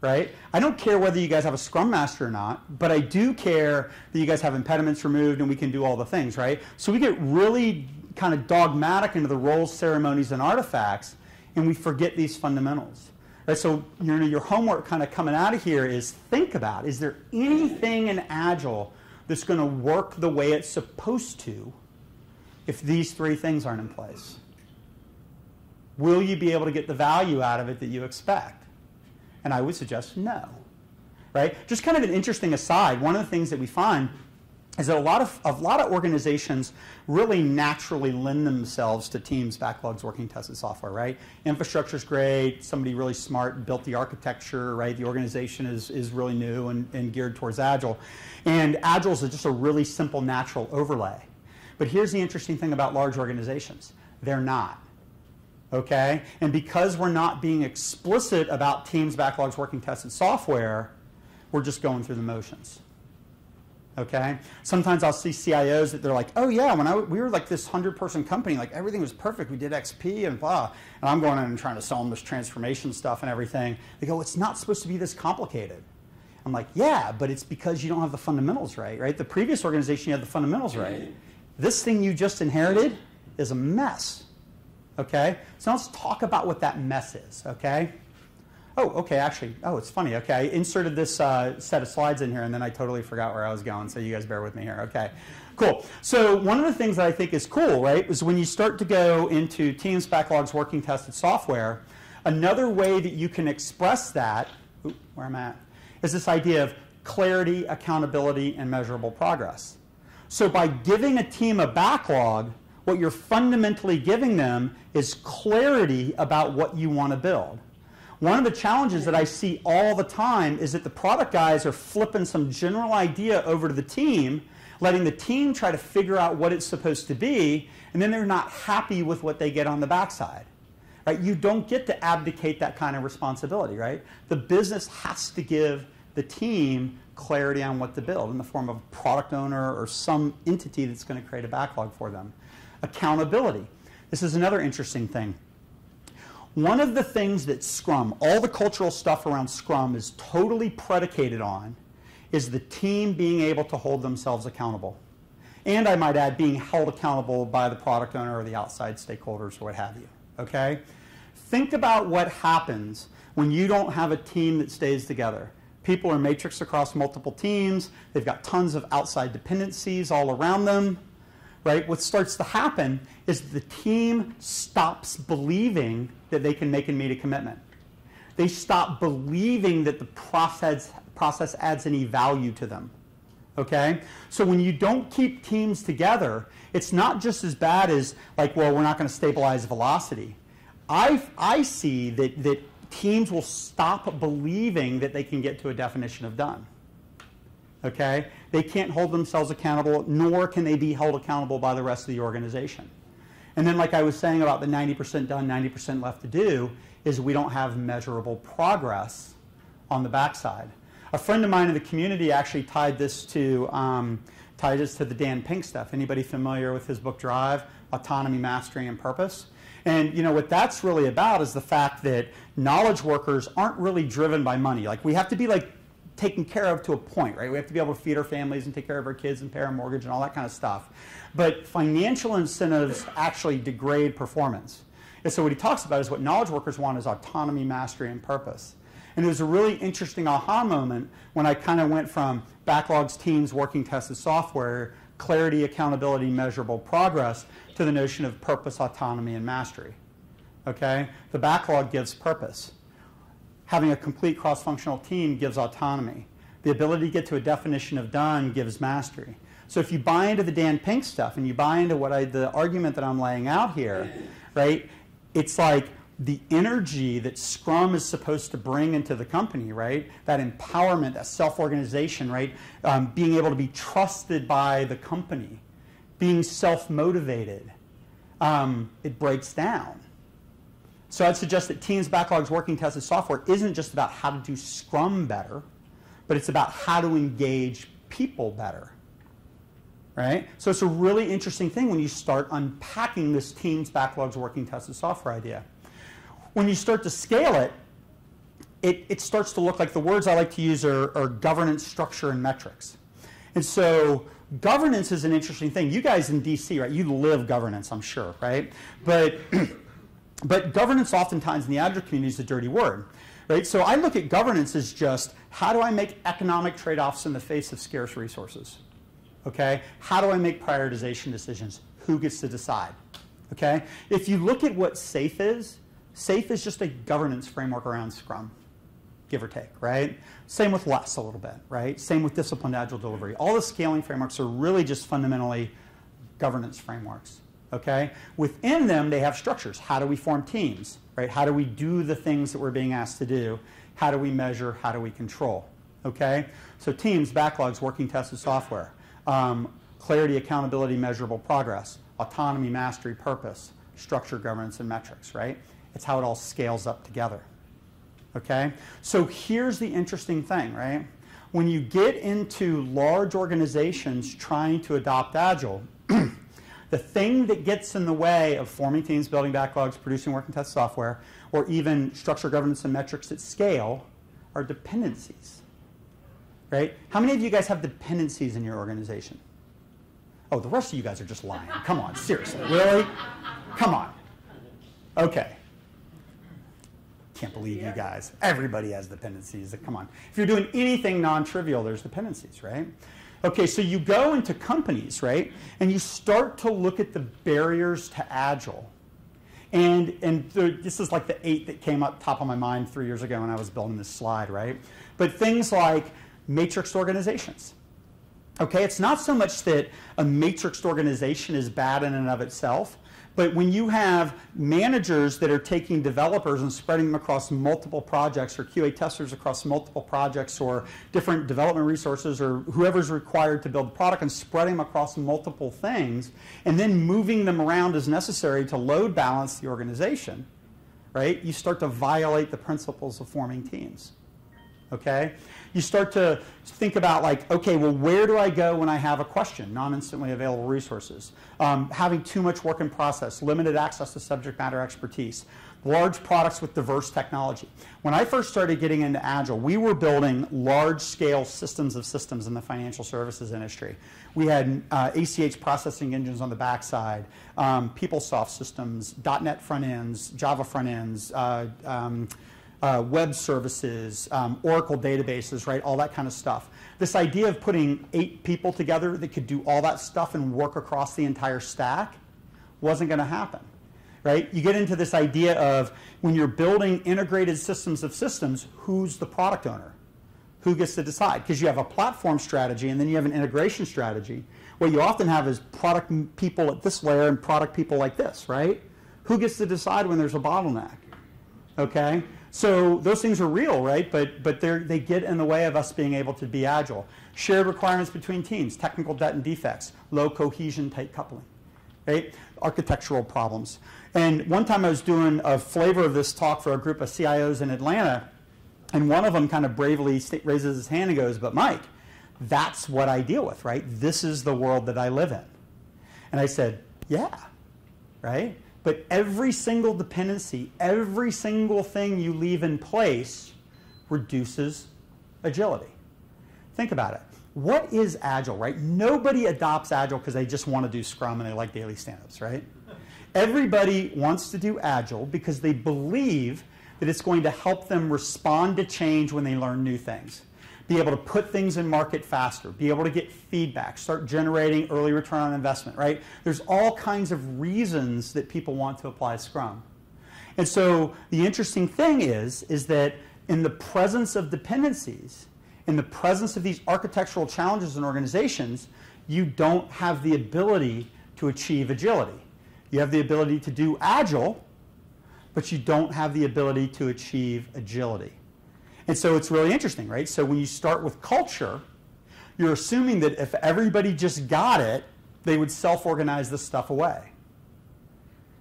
B: right? I don't care whether you guys have a scrum master or not, but I do care that you guys have impediments removed and we can do all the things, right? So we get really kind of dogmatic into the roles, ceremonies, and artifacts, and we forget these fundamentals. Right, so your, your homework kind of coming out of here is think about, is there anything in Agile that's going to work the way it's supposed to if these three things aren't in place? Will you be able to get the value out of it that you expect? And I would suggest no. Right? Just kind of an interesting aside, one of the things that we find is that a lot of a lot of organizations really naturally lend themselves to teams backlogs working tested software right? Infrastructure is great. Somebody really smart built the architecture right? The organization is, is really new and, and geared towards agile. And agile is just a really simple natural overlay. But here's the interesting thing about large organizations. They're not okay? And because we're not being explicit about teams backlogs working tested software we're just going through the motions Okay. Sometimes I'll see CIOs that they're like, "Oh yeah, when I we were like this hundred person company, like everything was perfect. We did XP and blah." And I'm going in and trying to sell them this transformation stuff and everything. They go, "It's not supposed to be this complicated." I'm like, "Yeah, but it's because you don't have the fundamentals right. Right? The previous organization you had the fundamentals right. This thing you just inherited is a mess." Okay. So let's talk about what that mess is. Okay. Oh, okay, actually, oh, it's funny. Okay, I inserted this uh, set of slides in here and then I totally forgot where I was going, so you guys bear with me here. Okay, cool. So one of the things that I think is cool, right, is when you start to go into Teams Backlogs Working Tested Software, another way that you can express that, ooh, where I'm at, is this idea of clarity, accountability, and measurable progress. So by giving a team a backlog, what you're fundamentally giving them is clarity about what you want to build. One of the challenges that I see all the time is that the product guys are flipping some general idea over to the team, letting the team try to figure out what it's supposed to be, and then they're not happy with what they get on the backside. Right? You don't get to abdicate that kind of responsibility, right? The business has to give the team clarity on what to build in the form of a product owner or some entity that's going to create a backlog for them. Accountability. This is another interesting thing. One of the things that Scrum, all the cultural stuff around Scrum is totally predicated on is the team being able to hold themselves accountable. And I might add, being held accountable by the product owner or the outside stakeholders or what have you. Okay? Think about what happens when you don't have a team that stays together. People are matrixed across multiple teams, they've got tons of outside dependencies all around them right, what starts to happen is the team stops believing that they can make and meet a commitment. They stop believing that the process, process adds any value to them. Okay? So when you don't keep teams together, it's not just as bad as like, well, we're not going to stabilize velocity. I, I see that, that teams will stop believing that they can get to a definition of done. Okay? They can't hold themselves accountable, nor can they be held accountable by the rest of the organization. And then, like I was saying about the 90% done, 90% left to do, is we don't have measurable progress on the backside. A friend of mine in the community actually tied this to um, tied this to the Dan Pink stuff. Anybody familiar with his book Drive, Autonomy, Mastery, and Purpose? And you know what that's really about is the fact that knowledge workers aren't really driven by money. Like we have to be like taken care of to a point, right? We have to be able to feed our families and take care of our kids and pay our mortgage and all that kind of stuff. But financial incentives actually degrade performance. And so what he talks about is what knowledge workers want is autonomy, mastery, and purpose. And it was a really interesting aha moment when I kind of went from backlogs, teams, working tested software, clarity, accountability, measurable progress, to the notion of purpose, autonomy, and mastery. Okay? The backlog gives purpose. Having a complete cross-functional team gives autonomy. The ability to get to a definition of done gives mastery. So if you buy into the Dan Pink stuff and you buy into what I, the argument that I'm laying out here, right? It's like the energy that Scrum is supposed to bring into the company, right? That empowerment, that self organization, right? Um, being able to be trusted by the company, being self motivated, um, it breaks down. So I'd suggest that Teams Backlogs Working Tested Software isn't just about how to do Scrum better, but it's about how to engage people better. Right? So it's a really interesting thing when you start unpacking this Teams Backlogs Working Tested Software idea when you start to scale it, it, it starts to look like the words I like to use are, are governance, structure, and metrics. And so governance is an interesting thing. You guys in DC, right? You live governance, I'm sure, right? But but governance oftentimes in the agile community is a dirty word, right? So I look at governance as just how do I make economic trade-offs in the face of scarce resources? Okay? How do I make prioritization decisions? Who gets to decide? Okay? If you look at what SAFe is, SAFe is just a governance framework around Scrum, give or take, right? Same with LeSS a little bit, right? Same with disciplined agile delivery. All the scaling frameworks are really just fundamentally governance frameworks, okay? Within them, they have structures. How do we form teams, right? How do we do the things that we're being asked to do? How do we measure? How do we control, okay? So teams, backlogs, working tested software, um, clarity, accountability, measurable progress, autonomy, mastery, purpose, structure, governance, and metrics, right? It's how it all scales up together. Okay? So here's the interesting thing, right? When you get into large organizations trying to adopt Agile, the thing that gets in the way of forming teams, building backlogs, producing work and test software, or even structure, governance, and metrics at scale are dependencies. Right? How many of you guys have dependencies in your organization? Oh, the rest of you guys are just lying. Come on, seriously. Really? Come on. Okay can't believe you guys. Everybody has dependencies. Come on. If you're doing anything non-trivial, there's dependencies, right? Okay, so you go into companies, right? And you start to look at the barriers to agile. And, and this is like the eight that came up top of my mind three years ago when I was building this slide, right? But things like matrixed organizations. Okay, it's not so much that a matrixed organization is bad in and of itself, but when you have managers that are taking developers and spreading them across multiple projects or QA testers across multiple projects or different development resources or whoever's required to build the product and spreading them across multiple things and then moving them around as necessary to load balance the organization, right? You start to violate the principles of forming teams. Okay? You start to think about like, okay, well, where do I go when I have a question? Non-instantly available resources. Um, having too much work in process, limited access to subject matter expertise, large products with diverse technology. When I first started getting into Agile, we were building large-scale systems of systems in the financial services industry. We had uh, ACH processing engines on the backside, um, PeopleSoft systems, .NET front ends, Java front ends, uh, um, uh, web services, um, Oracle databases, right, all that kind of stuff. This idea of putting eight people together that could do all that stuff and work across the entire stack wasn't going to happen, right? You get into this idea of when you're building integrated systems of systems, who's the product owner? Who gets to decide? Because you have a platform strategy and then you have an integration strategy. What you often have is product people at this layer and product people like this, right? Who gets to decide when there's a bottleneck? Okay? So those things are real, right? But, but they're, get in the way of us being able to be agile. Shared requirements between teams, technical debt and defects, low cohesion, tight coupling, right? Architectural problems. And one time I was doing a flavor of this talk for a group of CIOs in Atlanta, and one of them kind of bravely raises his hand and goes, But Mike, that's what I deal with, right? This is the world that I live in. And I said, Yeah, right? But every single dependency, every single thing you leave in place reduces agility. Think about it. What is Agile, right? Nobody adopts Agile because they just want to do Scrum and they like daily stand-ups, right? Everybody wants to do Agile because they believe that it's going to help them respond to change when they learn new things. Be able to put things in market faster, be able to get feedback, start generating early return on investment, right? There's all kinds of reasons that people want to apply Scrum. And so the interesting thing is, is that in the presence of dependencies, in the presence of these architectural challenges in organizations, you don't have the ability to achieve agility. You have the ability to do agile, but you don't have the ability to achieve agility. And so it's really interesting, right? So when you start with culture, you're assuming that if everybody just got it, they would self organize this stuff away.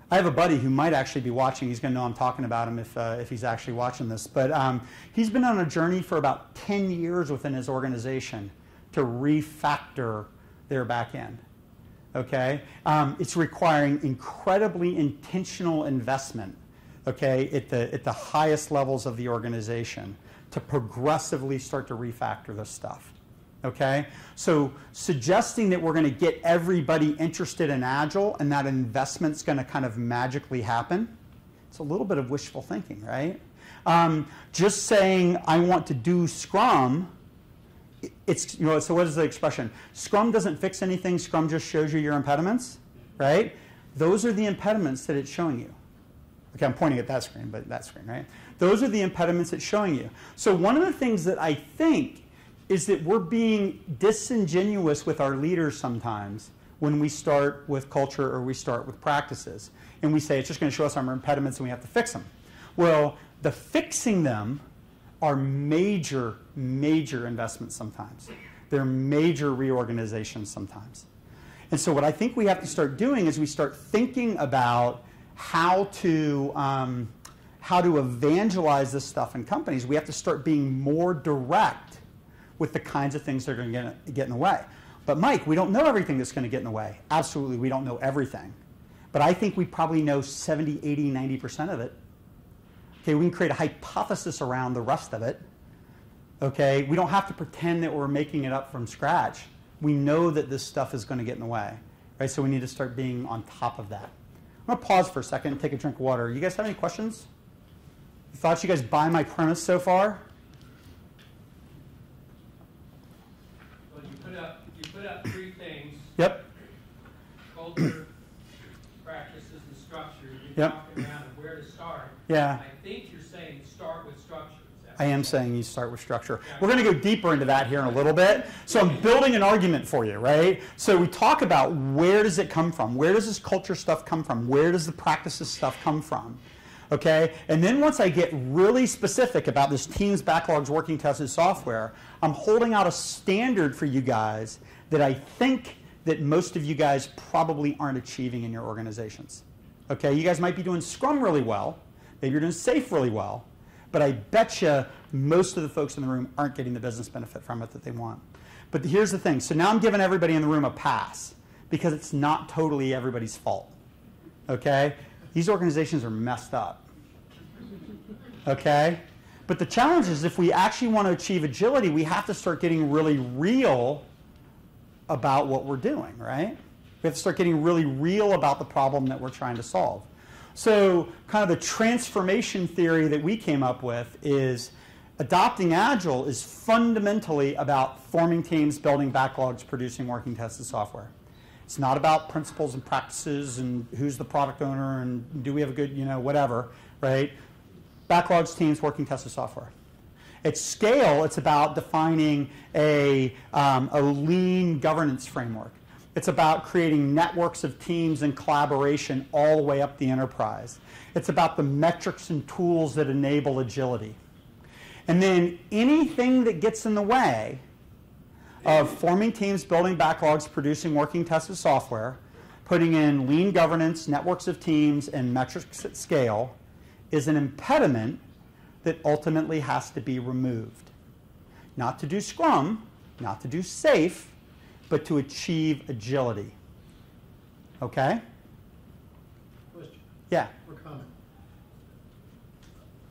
B: I have a buddy who might actually be watching. He's going to know I'm talking about him if, uh, if he's actually watching this. But um, he's been on a journey for about 10 years within his organization to refactor their back end. Okay? Um, it's requiring incredibly intentional investment, okay, at the, at the highest levels of the organization to progressively start to refactor this stuff. Okay? So suggesting that we're going to get everybody interested in Agile and that investment's going to kind of magically happen, it's a little bit of wishful thinking, right? Um, just saying, I want to do Scrum, it's, you know, so what is the expression? Scrum doesn't fix anything, Scrum just shows you your impediments, right? Those are the impediments that it's showing you. Okay, I'm pointing at that screen, but that screen, right? Those are the impediments it's showing you. So one of the things that I think is that we're being disingenuous with our leaders sometimes when we start with culture or we start with practices. And we say it's just going to show us our impediments and we have to fix them. Well, the fixing them are major, major investments sometimes. They're major reorganizations sometimes. And so, what I think we have to start doing is we start thinking about how to um, how to evangelize this stuff in companies. We have to start being more direct with the kinds of things that are going to get, in the way. But Mike, we don't know everything that's going to get in the way. Absolutely, we don't know everything. But I think we probably know 70, 80, 90% of it. Okay, we can create a hypothesis around the rest of it. Okay, we don't have to pretend that we're making it up from scratch. We know that this stuff is going to get in the way, right? So we need to start being on top of that. I'm going to pause for a second and take a drink of water. You guys have any questions? Thoughts you guys buy my premise so far?
F: Well, you put up, you put up three things,
B: Yep.
F: culture, practices, and structure. You're
B: Yep.
F: talking around where to start.
B: Yeah.
F: I think you're saying start with structure.
B: I am saying you start with structure. We're going to go deeper into that here in a little bit. So I'm building an argument for you, right? So we talk about where does it come from? Where does this culture stuff come from? Where does the practices stuff come from? Okay? And then once I get really specific about this Teams Backlogs Working Tested software, I'm holding out a standard for you guys that I think that most of you guys probably aren't achieving in your organizations. Okay? You guys might be doing Scrum really well. Maybe you're doing SAFe really well. But I bet you most of the folks in the room aren't getting the business benefit from it that they want. But here's the thing. So now I'm giving everybody in the room a pass because it's not totally everybody's fault. Okay? These organizations are messed up. Okay? But the challenge is if we actually want to achieve agility, we have to start getting really real about what we're doing, right? We have to start getting really real about the problem that we're trying to solve. So, kind of the transformation theory that we came up with is adopting Agile is fundamentally about forming teams, building backlogs, producing working tested software. It's not about principles and practices and who's the product owner and do we have a good, you know, whatever, right? Backlogs, teams, working tested software. At scale, it's about defining a, um, a lean governance framework. It's about creating networks of teams and collaboration all the way up the enterprise. It's about the metrics and tools that enable agility. And then anything that gets in the way of forming teams, building backlogs, producing working tested software, putting in lean governance, networks of teams, and metrics at scale is an impediment that ultimately has to be removed. Not to do Scrum, not to do SAFe, but to achieve agility. Okay?
G: Question
B: Yeah.
G: or comment?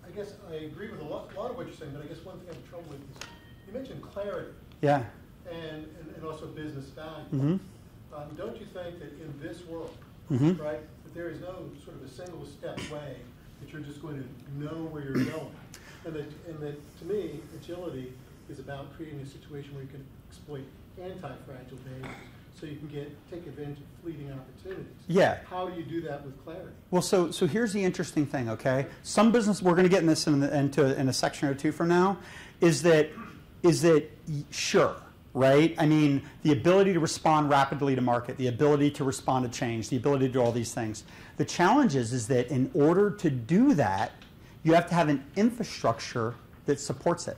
G: I guess I agree with a lot, a lot of what you're saying, but I guess one thing I'm in trouble with is, you mentioned clarity
B: Yeah.
G: And, and, and also business value.
B: hmm
G: Um, don't you think that in this world,
B: Mhm.
G: right, that there is no sort of a single step way that you're just going to know where you're going? And that, and that, to me, agility is about creating a situation where you can exploit anti-fragile behaviors, so you can get, take advantage of fleeting opportunities.
B: Yeah.
G: How do you do that with clarity?
B: Well, so so here's the interesting thing, okay? Some business we're going to get in this in the, into in a section or two from now, is that is that sure, right? I mean, the ability to respond rapidly to market, the ability to respond to change, the ability to do all these things. The challenge is is that in order to do that, you have to have an infrastructure that supports it.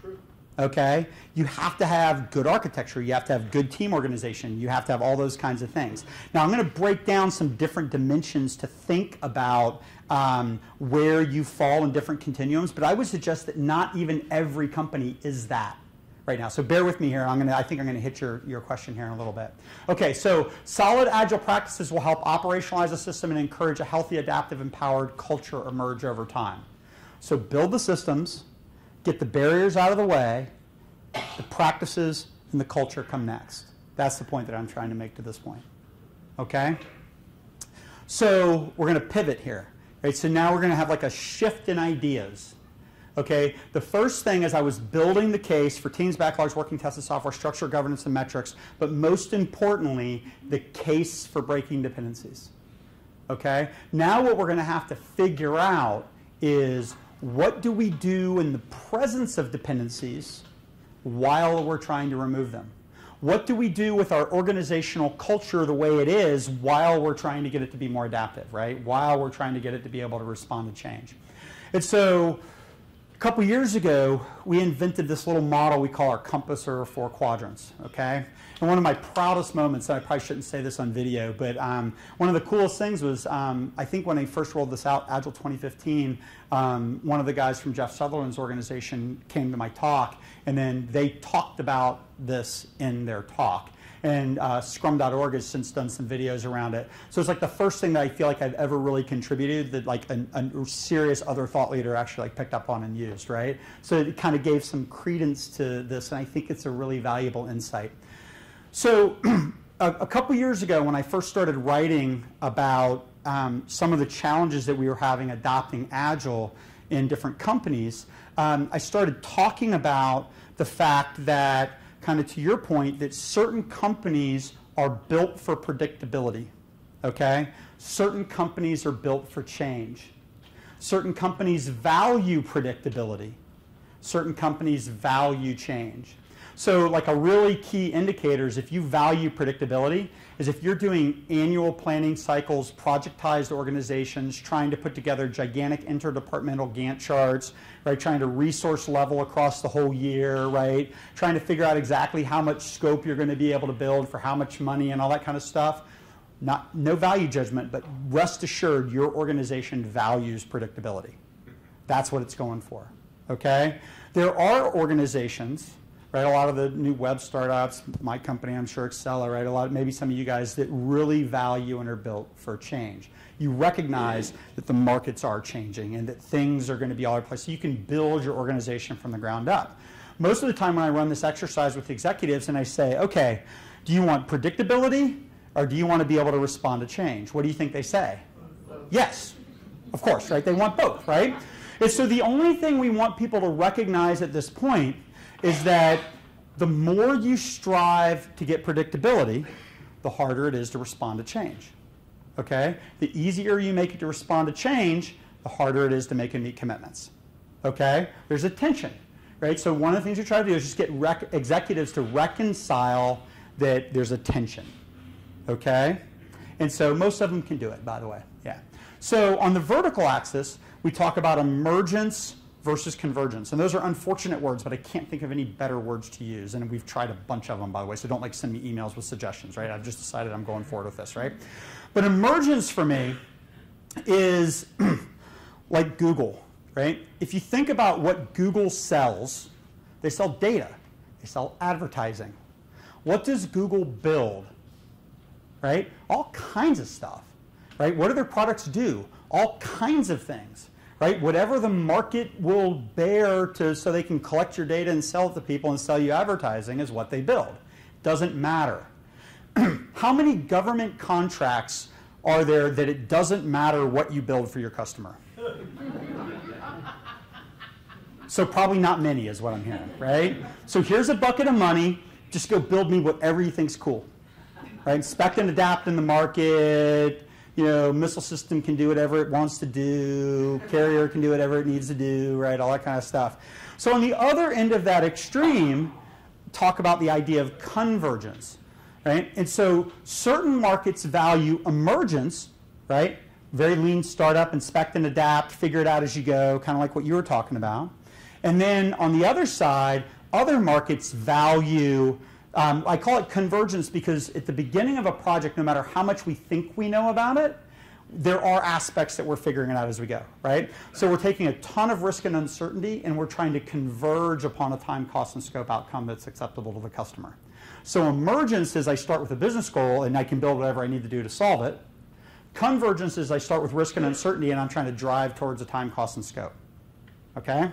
G: True.
B: okay? You have to have good architecture, you have to have good team organization, you have to have all those kinds of things. Now, I'm going to break down some different dimensions to think about um, where you fall in different continuums, but I would suggest that not even every company is that right now. So bear with me here. I'm to, I think I'm going to hit your, your question here in a little bit. Okay, so solid agile practices will help operationalize a system and encourage a healthy, adaptive, empowered culture emerge over time. So build the systems, get the barriers out of the way, the practices and the culture come next. That's the point that I'm trying to make to this point. Okay? So we're going to pivot here. Right? So now we're going to have like a shift in ideas. Okay? The first thing is I was building the case for teams, backlogs, working tested software, structure, governance, and metrics, but most importantly, the case for breaking dependencies. Okay? Now what we're going to have to figure out is what do we do in the presence of dependencies while we're trying to remove them? What do we do with our organizational culture the way it is while we're trying to get it to be more adaptive, right? While we're trying to get it to be able to respond to change. And so a couple years ago, we invented this little model we call our compass or four quadrants, okay? And one of my proudest moments, and I probably shouldn't say this on video, but um, one of the coolest things was um, I think when I first rolled this out, Agile 2015, um, one of the guys from Jeff Sutherland's organization came to my talk, and then they talked about this in their talk and uh, scrum.org has since done some videos around it. So it's like the first thing that I feel like I've ever really contributed that like a, a serious other thought leader actually like picked up on and used, right? So it kind of gave some credence to this, and I think it's a really valuable insight. So a, a couple years ago, when I first started writing about um, some of the challenges that we were having adopting Agile in different companies, um, I started talking about the fact that kind of to your point, that certain companies are built for predictability. Okay? Certain companies are built for change. Certain companies value predictability. Certain companies value change. So, like a really key indicator is if you value predictability, is if you're doing annual planning cycles, projectized organizations, trying to put together gigantic interdepartmental Gantt charts, right? Trying to resource level across the whole year, right? Trying to figure out exactly how much scope you're going to be able to build for how much money and all that kind of stuff. Not no value judgment, but rest assured your organization values predictability. That's what it's going for. Okay? There are organizations right? A lot of the new web startups, my company, I'm sure Excella, right? A lot, maybe some of you guys that really value and are built for change. You recognize that the markets are changing and that things are going to be all over the place. So you can build your organization from the ground up. Most of the time when I run this exercise with executives and I say, okay, do you want predictability or do you want to be able to respond to change? What do you think they say? Yes, of course, right? They want both, right? And so the only thing we want people to recognize at this point is that the more you strive to get predictability, the harder it is to respond to change. Okay? The easier you make it to respond to change, the harder it is to make and meet commitments. Okay? There's a tension. right? So one of the things we try to do is just get executives to reconcile that there's a tension, okay? And so most of them can do it, by the way, yeah. So on the vertical axis, we talk about emergence versus convergence. And those are unfortunate words, but I can't think of any better words to use. And we've tried a bunch of them, by the way, so don't like send me emails with suggestions, right? I've just decided I'm going forward with this, right? But emergence for me is like Google, right? If you think about what Google sells, they sell data, they sell advertising. What does Google build? Right? All kinds of stuff. Right? What do their products do? All kinds of things. Right? Whatever the market will bear to so they can collect your data and sell it to people and sell you advertising is what they build. Doesn't matter. How many government contracts are there that it doesn't matter what you build for your customer? So probably not many is what I'm hearing, right? So here's a bucket of money. Just go build me whatever you think's cool, right? Inspect and adapt in the market. You know, missile system can do whatever it wants to do. Carrier can do whatever it needs to do, right? All that kind of stuff. So on the other end of that extreme, talk about the idea of convergence, right? And so certain markets value emergence, right? Very lean startup, inspect and adapt, figure it out as you go, kind of like what you were talking about. And then on the other side, other markets value, um, I call it convergence because at the beginning of a project, no matter how much we think we know about it, there are aspects that we're figuring it out as we go, right? So we're taking a ton of risk and uncertainty and we're trying to converge upon a time, cost, and scope outcome that's acceptable to the customer. So emergence is I start with a business goal and I can build whatever I need to do to solve it. Convergence is I start with risk and uncertainty and I'm trying to drive towards a time, cost, and scope. Okay?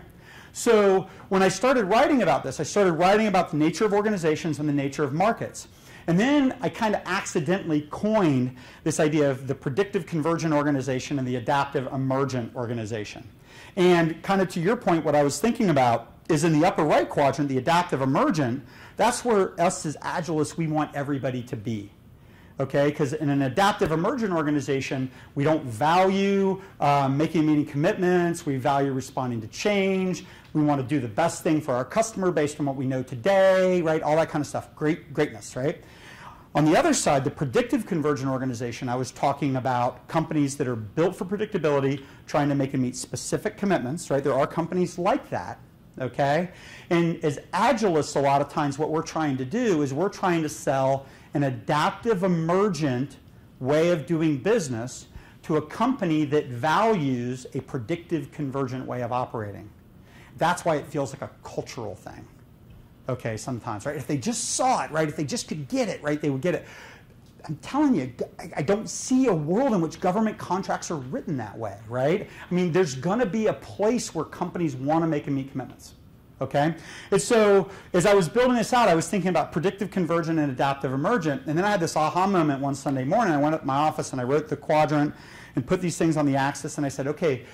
B: So when I started writing about this, I started writing about the nature of organizations and the nature of markets. And then I kind of accidentally coined this idea of the predictive convergent organization and the adaptive emergent organization. And kind of to your point, what I was thinking about is in the upper right quadrant, the adaptive emergent, that's where us as Agilists, we want everybody to be okay? Because in an adaptive emergent organization, we don't value um, making meeting commitments, we value responding to change, we want to do the best thing for our customer based on what we know today, right? All that kind of stuff. Great, greatness, right? On the other side, the predictive convergent organization, I was talking about companies that are built for predictability, trying to make and meet specific commitments, right? There are companies like that, okay? And as Agilists, a lot of times what we're trying to do is we're trying to sell an adaptive emergent way of doing business to a company that values a predictive convergent way of operating. That's why it feels like a cultural thing. Okay, sometimes, right? If they just saw it, right? If they just could get it, right? They would get it. I'm telling you, I don't see a world in which government contracts are written that way, right? I mean, there's going to be a place where companies want to make and meet commitments. Okay? And so as I was building this out, I was thinking about predictive convergent and adaptive emergent. And then I had this aha moment one Sunday morning. I went up to my office and I wrote the quadrant and put these things on the axis. And I said, okay,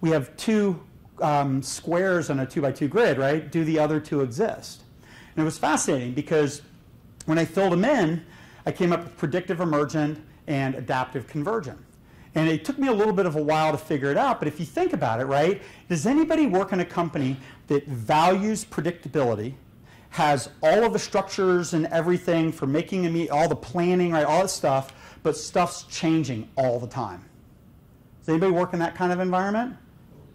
B: we have two um, squares on a two by two grid, right? Do the other two exist? And it was fascinating because when I filled them in, I came up with predictive emergent and adaptive convergent. And it took me a little bit of a while to figure it out, but if you think about it, right, does anybody work in a company that values predictability, has all of the structures and everything for making a meet, all the planning, right, all that stuff, but stuff's changing all the time? Does anybody work in that kind of environment?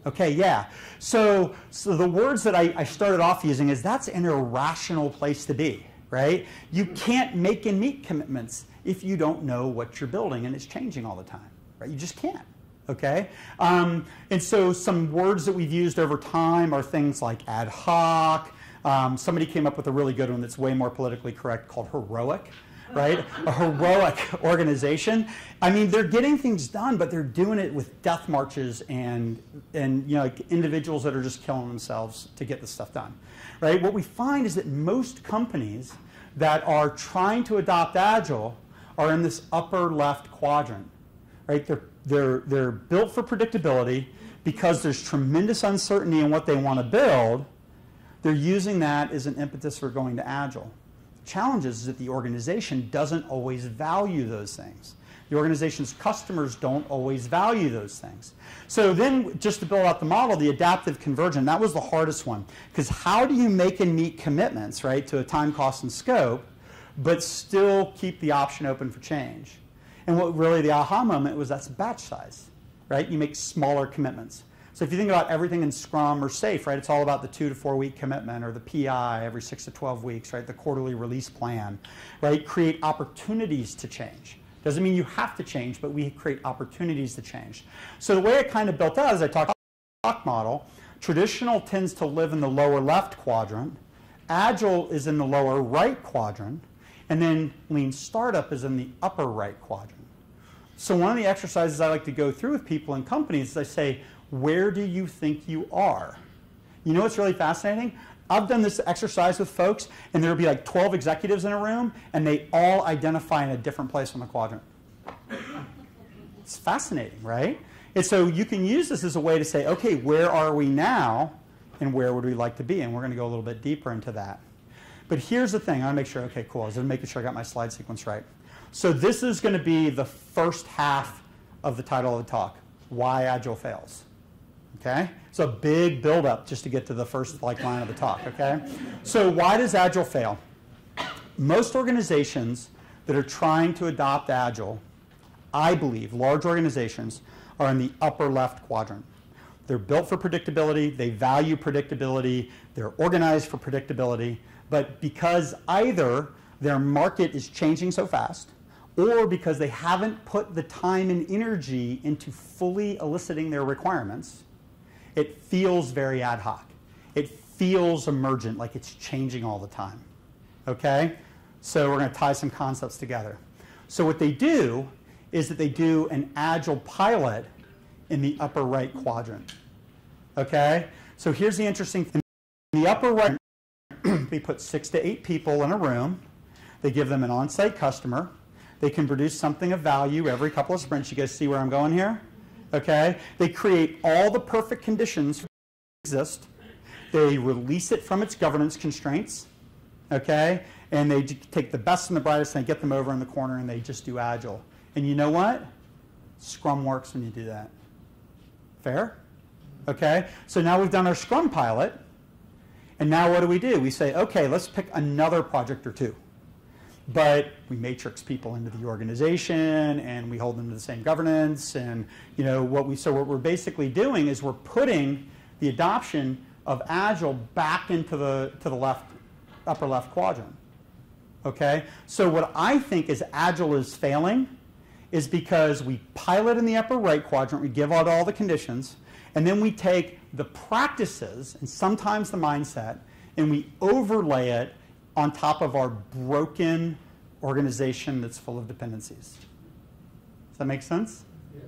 B: Okay, yeah. So, so the words that I, I started off using is that's an irrational place to be, right? You can't make and meet commitments if you don't know what you're building and it's changing all the time, right? You just can't, okay? Um, and so some words that we've used over time are things like ad hoc. Um, somebody came up with a really good one that's way more politically correct called heroic right? A heroic organization. I mean, they're getting things done, but they're doing it with death marches and, and you know, like individuals that are just killing themselves to get this stuff done, right? What we find is that most companies that are trying to adopt Agile are in this upper left quadrant, right? They're, they're, they're built for predictability because there's tremendous uncertainty in what they want to build. They're using that as an impetus for going to Agile The challenge is that the organization doesn't always value those things. The organization's customers don't always value those things. So then, just to build out the model, the adaptive convergent, that was the hardest one. Because how do you make and meet commitments, right, to a time, cost, and scope, but still keep the option open for change? And what really the aha moment was that's batch size, right? You make smaller commitments. So if you think about everything in Scrum or SAFe, right, it's all about the two to four week commitment or the PI every six to 12 weeks, right, the quarterly release plan, right? Create opportunities to change. Doesn't mean you have to change, but we create opportunities to change. So the way it kind of built out is I talked about model. Traditional tends to live in the lower left quadrant. Agile is in the lower right quadrant. And then lean startup is in the upper right quadrant. So one of the exercises I like to go through with people and companies is I say, where do you think you are? You know what's really fascinating? I've done this exercise with folks, and there'll be like 12 executives in a room, and they all identify in a different place on the quadrant. It's fascinating, right? And so you can use this as a way to say, okay, where are we now, and where would we like to be? And we're going to go a little bit deeper into that. But here's the thing. I want to make sure, okay, cool. I was making sure I got my slide sequence right. So this is going to be the first half of the title of the talk, Why Agile Fails. Okay? It's a big buildup just to get to the first like line of the talk, okay? So why does Agile fail? Most organizations that are trying to adopt Agile, I believe, large organizations, are in the upper left quadrant. They're built for predictability, they value predictability, they're organized for predictability, but because either their market is changing so fast, or because they haven't put the time and energy into fully eliciting their requirements, it feels very ad hoc. It feels emergent, like it's changing all the time. Okay? So we're going to tie some concepts together. So what they do is that they do an agile pilot in the upper right quadrant. Okay? So here's the interesting thing. In the upper right, they put six to eight people in a room. They give them an on-site customer. They can produce something of value every couple of sprints. You guys see where I'm going here? Okay? They create all the perfect conditions to exist. They release it from its governance constraints. Okay? And they take the best and the brightest and they get them over in the corner and they just do agile. And you know what? Scrum works when you do that. Fair? Okay? So now we've done our Scrum pilot. And now what do we do? We say, okay, let's pick another project or two but we matrix people into the organization and we hold them to the same governance and you know what we so what we're basically doing is we're putting the adoption of agile back into the to the left upper left quadrant okay? So what i think is agile is failing is because we pilot in the upper right quadrant we give out all the conditions and then we take the practices and sometimes the mindset and we overlay it on top of our broken organization that's full of dependencies. Does that make sense?
G: Yes.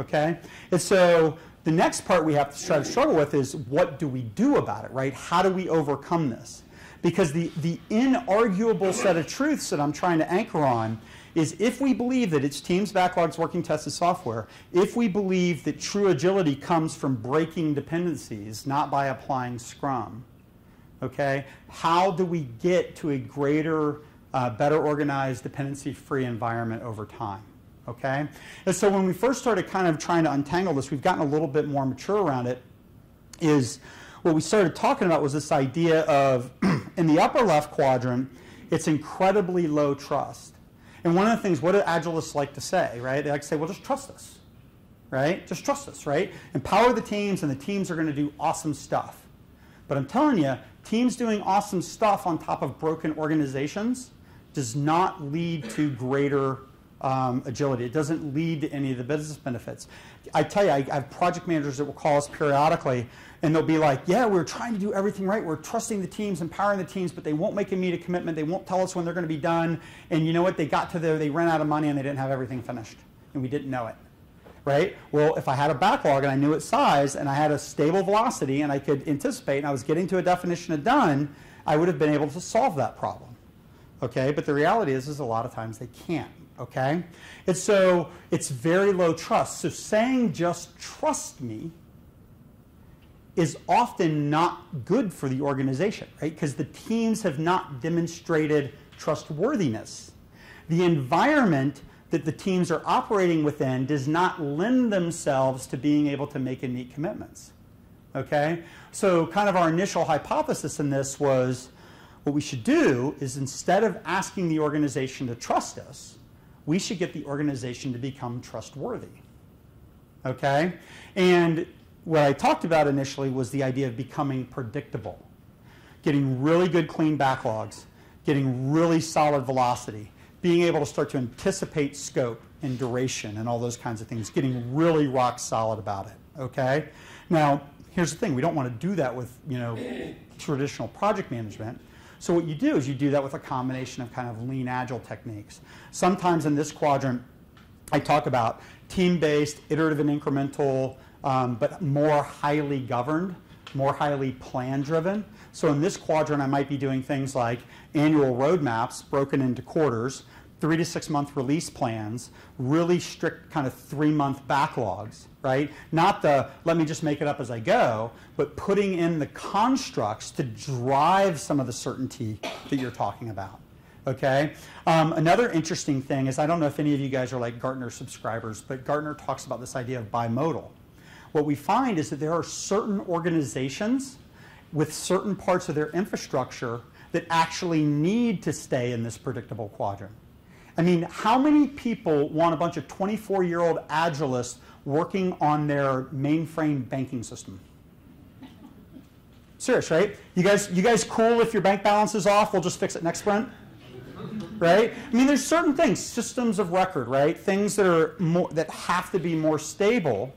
B: Okay? And so the next part we have to try to struggle with is what do we do about it, right? How do we overcome this? Because the, the inarguable set of truths that I'm trying to anchor on is if we believe that it's teams, backlogs, working tests, tested software, if we believe that true agility comes from breaking dependencies, not by applying Scrum, okay, how do we get to a greater, uh, better organized, dependency-free environment over time? Okay? And so when we first started kind of trying to untangle this, we've gotten a little bit more mature around it, is what we started talking about was this idea of, in the upper left quadrant, it's incredibly low trust. And one of the things, what do agilists like to say, right? They like to say, well, just trust us, right? Just trust us, right? Empower the teams, and the teams are going to do awesome stuff. But I'm telling you, teams doing awesome stuff on top of broken organizations does not lead to greater um, agility. It doesn't lead to any of the business benefits. I tell you, I, I have project managers that will call us periodically, and they'll be like, "Yeah, we're trying to do everything right. We're trusting the teams, empowering the teams, but they won't make a meet a commitment. They won't tell us when they're going to be done. And you know what? They got to there, they ran out of money, and they didn't have everything finished, and we didn't know it." Right? Well, if I had a backlog and I knew its size and I had a stable velocity and I could anticipate and I was getting to a definition of done, I would have been able to solve that problem. Okay, but the reality is, is a lot of times they can't. Okay, and so it's very low trust. So saying just trust me is often not good for the organization, right? Because the teams have not demonstrated trustworthiness. The environment that the teams are operating within does not lend themselves to being able to make and meet commitments. Okay? So, kind of our initial hypothesis in this was what we should do is instead of asking the organization to trust us, we should get the organization to become trustworthy. Okay? And what I talked about initially was the idea of becoming predictable, getting really good, clean backlogs, getting really solid velocity, being able to start to anticipate scope and duration and all those kinds of things, getting really rock solid about it. Okay? Now, here's the thing we don't want to do that with, you know, traditional project management. So what you do is you do that with a combination of kind of lean agile techniques. Sometimes in this quadrant, I talk about team-based, iterative and incremental, um, but more highly governed, more highly plan-driven. So in this quadrant, I might be doing things like annual roadmaps broken into quarters, three to six month release plans, really strict kind of three month backlogs, right? Not the let me just make it up as I go, but putting in the constructs to drive some of the certainty that you're talking about. Okay. Um, another interesting thing is I don't know if any of you guys are like Gartner subscribers, but Gartner talks about this idea of bimodal. What we find is that there are certain organizations with certain parts of their infrastructure that actually need to stay in this predictable quadrant. I mean, how many people want a bunch of 24 year old agilists working on their mainframe banking system? Serious, right? You guys, you guys cool if your bank balance is off? We'll just fix it next sprint? Right? I mean, there's certain things, systems of record, right? Things that are more, that have to be more stable.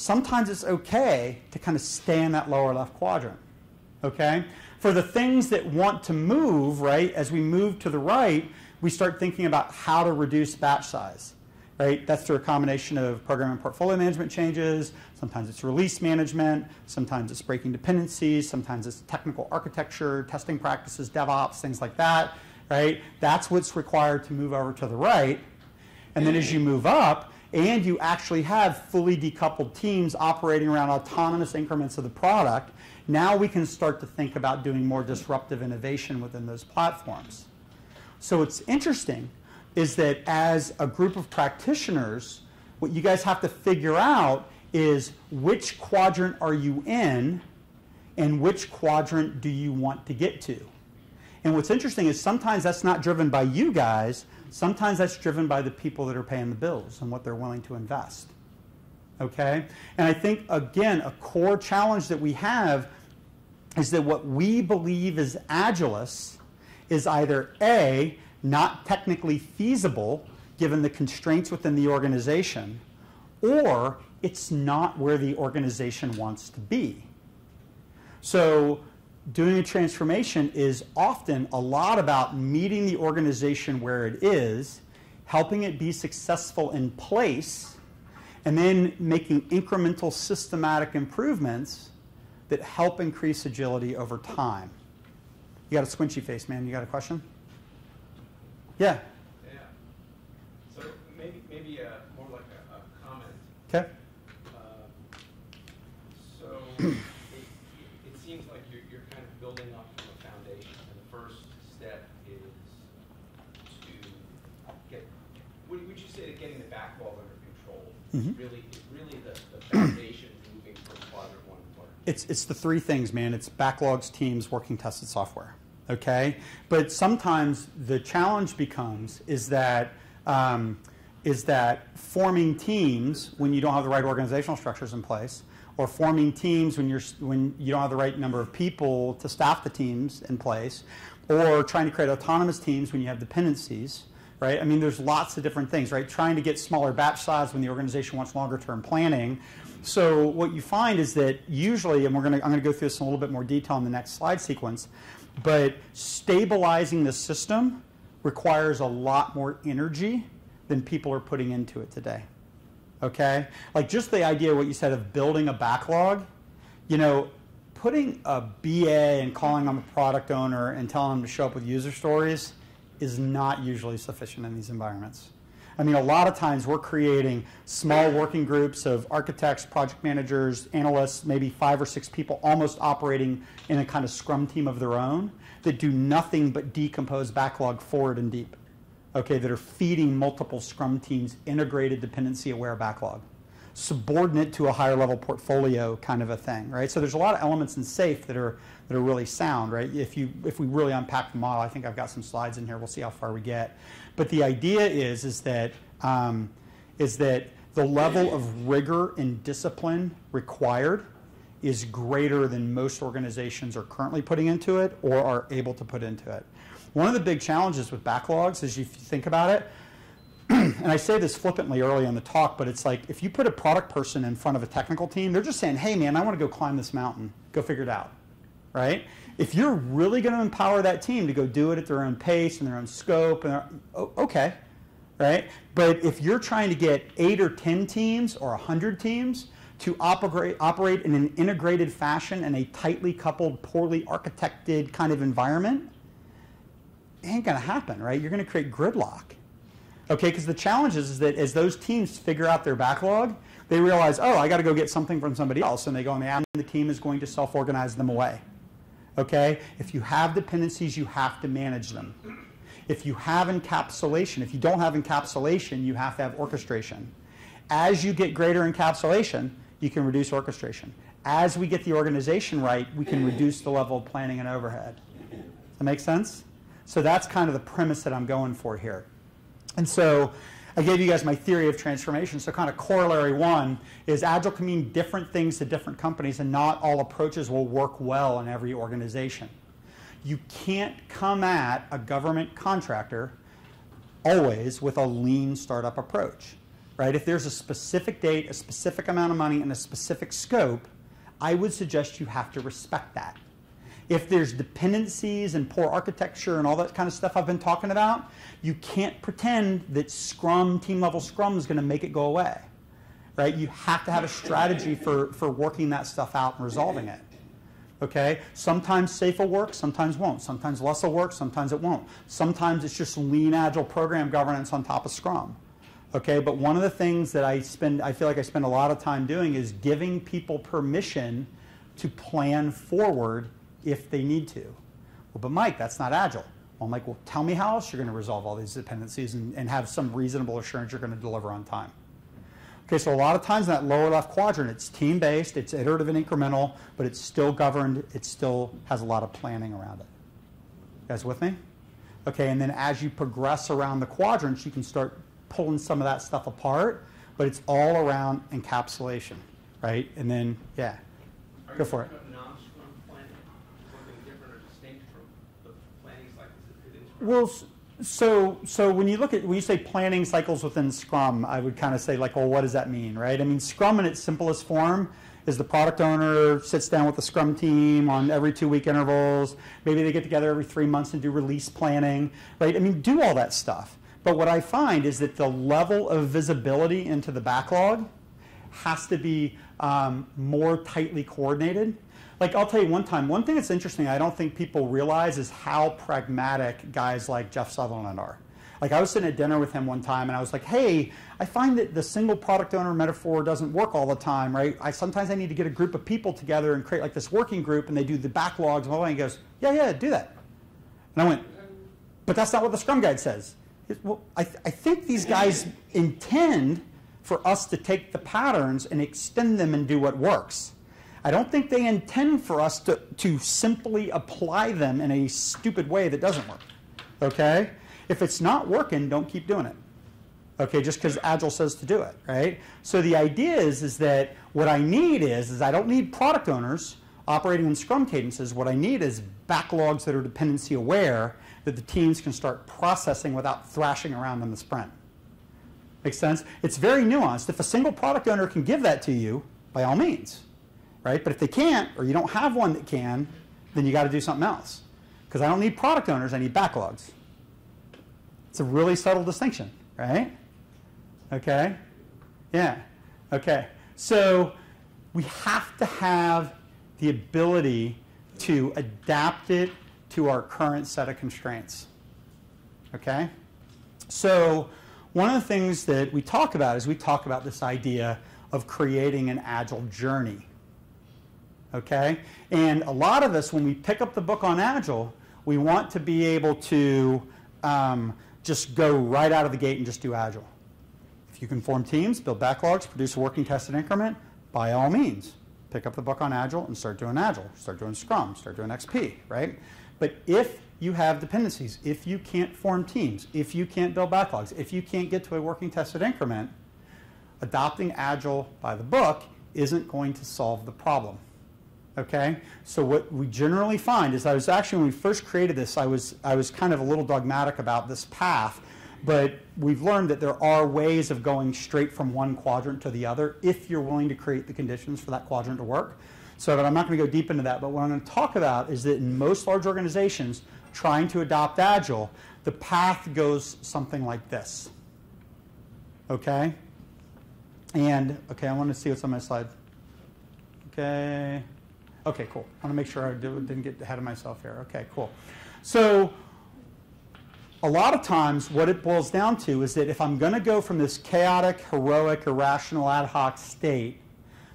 B: Sometimes it's okay to kind of stay in that lower left quadrant. Okay? For the things that want to move, right, as we move to the right, we start thinking about how to reduce batch size. Right? That's through a combination of program and portfolio management changes. Sometimes it's release management. Sometimes it's breaking dependencies. Sometimes it's technical architecture, testing practices, DevOps, things like that. Right? That's what's required to move over to the right. And then as you move up, and you actually have fully decoupled teams operating around autonomous increments of the product, now we can start to think about doing more disruptive innovation within those platforms. So what's interesting is that as a group of practitioners, what you guys have to figure out is which quadrant are you in and which quadrant do you want to get to. And what's interesting is sometimes that's not driven by you guys, sometimes that's driven by the people that are paying the bills and what they're willing to invest. Okay? And I think, again, a core challenge that we have is that what we believe is Agilists is either A, not technically feasible given the constraints within the organization, or it's not where the organization wants to be. So, doing a transformation is often a lot about meeting the organization where it is, helping it be successful in place, and then making incremental systematic improvements that help increase agility over time. You got a squinchy face, man. You got a question? Yeah.
H: Yeah. So maybe maybe a, more like a, a comment.
B: Okay.
H: Uh, so it, it seems like you're, you're kind of building up from a foundation, and the first step is to get. Would, would you say that getting the backlog under is
B: Mhm.
H: really is really the, the foundation moving from quadrant one to quadrant?
B: It's, it's the three things, man. It's backlogs, teams, working tested software. Okay? But sometimes the challenge becomes is that, um, is that forming teams when you don't have the right organizational structures in place, or forming teams when, you're, when you don't have the right number of people to staff the teams in place, or trying to create autonomous teams when you have dependencies, right? I mean, there's lots of different things, right? Trying to get smaller batch size when the organization wants longer term planning. So what you find is that usually, and we're going to, I'm going to go through this in a little bit more detail in the next slide sequence, but stabilizing the system requires a lot more energy than people are putting into it today. Okay? Like just the idea, what you said of building a backlog, you know, putting a BA and calling them a product owner and telling them to show up with user stories is not usually sufficient in these environments. I mean, a lot of times we're creating small working groups of architects, project managers, analysts, maybe five or six people almost operating in a kind of scrum team of their own that do nothing but decompose backlog forward and deep. okay, that are feeding multiple Scrum teams integrated dependency aware backlog, subordinate to a higher level portfolio kind of a thing, right? So there's a lot of elements in SAFe that are that are really sound, right? If you if we really unpack the model, I think I've got some slides in here. We'll see how far we get. But the idea is is that um, is that the level of rigor and discipline required is greater than most organizations are currently putting into it or are able to put into it. One of the big challenges with backlogs is if you think about it, and I say this flippantly early in the talk, but it's like if you put a product person in front of a technical team, they're just saying, hey man, I want to go climb this mountain. Go figure it out. Right? If you're really going to empower that team to go do it at their own pace and their own scope, and their, okay, right? But if you're trying to get eight or 10 teams or 100 teams to operate, operate in an integrated fashion in a tightly coupled, poorly architected kind of environment, it ain't going to happen, right? You're going to create gridlock. Okay, because the challenge is, is that as those teams figure out their backlog, they realize, oh, I got to go get something from somebody else, and they go and and the team is going to self-organize them away. Okay, if you have dependencies, you have to manage them. If you have encapsulation, if you don't have encapsulation, you have to have orchestration. As you get greater encapsulation, you can reduce orchestration. As we get the organization right, we can reduce the level of planning and overhead. Does that make sense? So that's kind of the premise that I'm going for here. And so I gave you guys my theory of transformation. So kind of corollary one is Agile can mean different things to different companies and not all approaches will work well in every organization. You can't come at a government contractor always with a lean startup approach, right? If there's a specific date, a specific amount of money, and a specific scope, I would suggest you have to respect that if there's dependencies and poor architecture and all that kind of stuff I've been talking about, you can't pretend that Scrum, team level Scrum, is going to make it go away. Right? You have to have a strategy for, for working that stuff out and resolving it. Okay? Sometimes SAFe will work, sometimes won't. Sometimes LeSS will work, sometimes it won't. Sometimes it's just lean, agile program governance on top of Scrum. Okay, but one of the things that I spend, I feel like I spend a lot of time doing is giving people permission to plan forward if they need to. Well, but Mike, that's not agile. Well, I'm like, well, tell me how else you're going to resolve all these dependencies and, and have some reasonable assurance you're going to deliver on time. Okay, so a lot of times in that lower left quadrant, it's team-based, it's iterative and incremental, but it's still governed, it still has a lot of planning around it. You guys with me? Okay, and then as you progress around the quadrants, you can start pulling some of that stuff apart, but it's all around encapsulation, right? And then, yeah, go for it. Well, so so when you look at when you say planning cycles within Scrum, I would kind of say like, well, what does that mean, right? I mean, Scrum in its simplest form is the product owner sits down with the Scrum team on every two week intervals. Maybe they get together every three months and do release planning, right? I mean, do all that stuff. But what I find is that the level of visibility into the backlog has to be um, more tightly coordinated like I'll tell you one time, one thing that's interesting I don't think people realize is how pragmatic guys like Jeff Sutherland are. Like I was sitting at dinner with him one time and I was like, hey, I find that the single product owner metaphor doesn't work all the time, right? I sometimes I need to get a group of people together and create like this working group and they do the backlogs and all that. And he goes, yeah, yeah, do that. And I went, but that's not what the Scrum Guide says. Well, I, th- I think these guys intend for us to take the patterns and extend them and do what works. I don't think they intend for us to, to simply apply them in a stupid way that doesn't work. Okay? If it's not working, don't keep doing it. Okay, just because Agile says to do it, right? So the idea is, is that what I need is, is I don't need product owners operating in Scrum cadences. What I need is backlogs that are dependency aware that the teams can start processing without thrashing around in the sprint. Makes sense? It's very nuanced. If a single product owner can give that to you, by all means right? But if they can't, or you don't have one that can, then you got to do something else. Because I don't need product owners, I need backlogs. It's a really subtle distinction, right? Okay? Yeah. Okay. So we have to have the ability to adapt it to our current set of constraints. Okay? So one of the things that we talk about is we talk about this idea of creating an agile journey okay? And a lot of us, when we pick up the book on Agile, we want to be able to um, just go right out of the gate and just do Agile. If you can form teams, build backlogs, produce a working tested increment, by all means, pick up the book on Agile and start doing Agile, start doing Scrum, start doing XP, right? But if you have dependencies, if you can't form teams, if you can't build backlogs, if you can't get to a working tested increment, adopting Agile by the book isn't going to solve the problem. Okay? So what we generally find is I was actually, when we first created this, I was, I was kind of a little dogmatic about this path, but we've learned that there are ways of going straight from one quadrant to the other if you're willing to create the conditions for that quadrant to work. So that I'm not going to go deep into that, but what I'm going to talk about is that in most large organizations trying to adopt Agile, the path goes something like this. Okay? And, okay, I want to see what's on my slide. Okay. Okay, cool. I want to make sure I didn't get ahead of myself here. Okay, cool. So, a lot of times what it boils down to is that if I'm going to go from this chaotic, heroic, irrational, ad hoc state,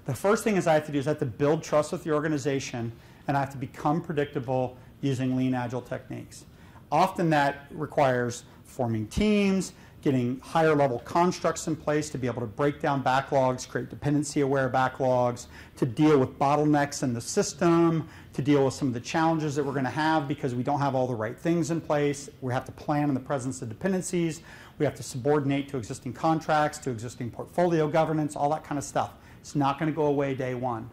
B: the first thing is I have to do is I have to build trust with the organization and I have to become predictable using lean agile techniques. Often that requires forming teams, getting higher level constructs in place to be able to break down backlogs, create dependency aware backlogs, to deal with bottlenecks in the system, to deal with some of the challenges that we're going to have because we don't have all the right things in place. We have to plan in the presence of dependencies. We have to subordinate to existing contracts, to existing portfolio governance, all that kind of stuff. It's not going to go away day one.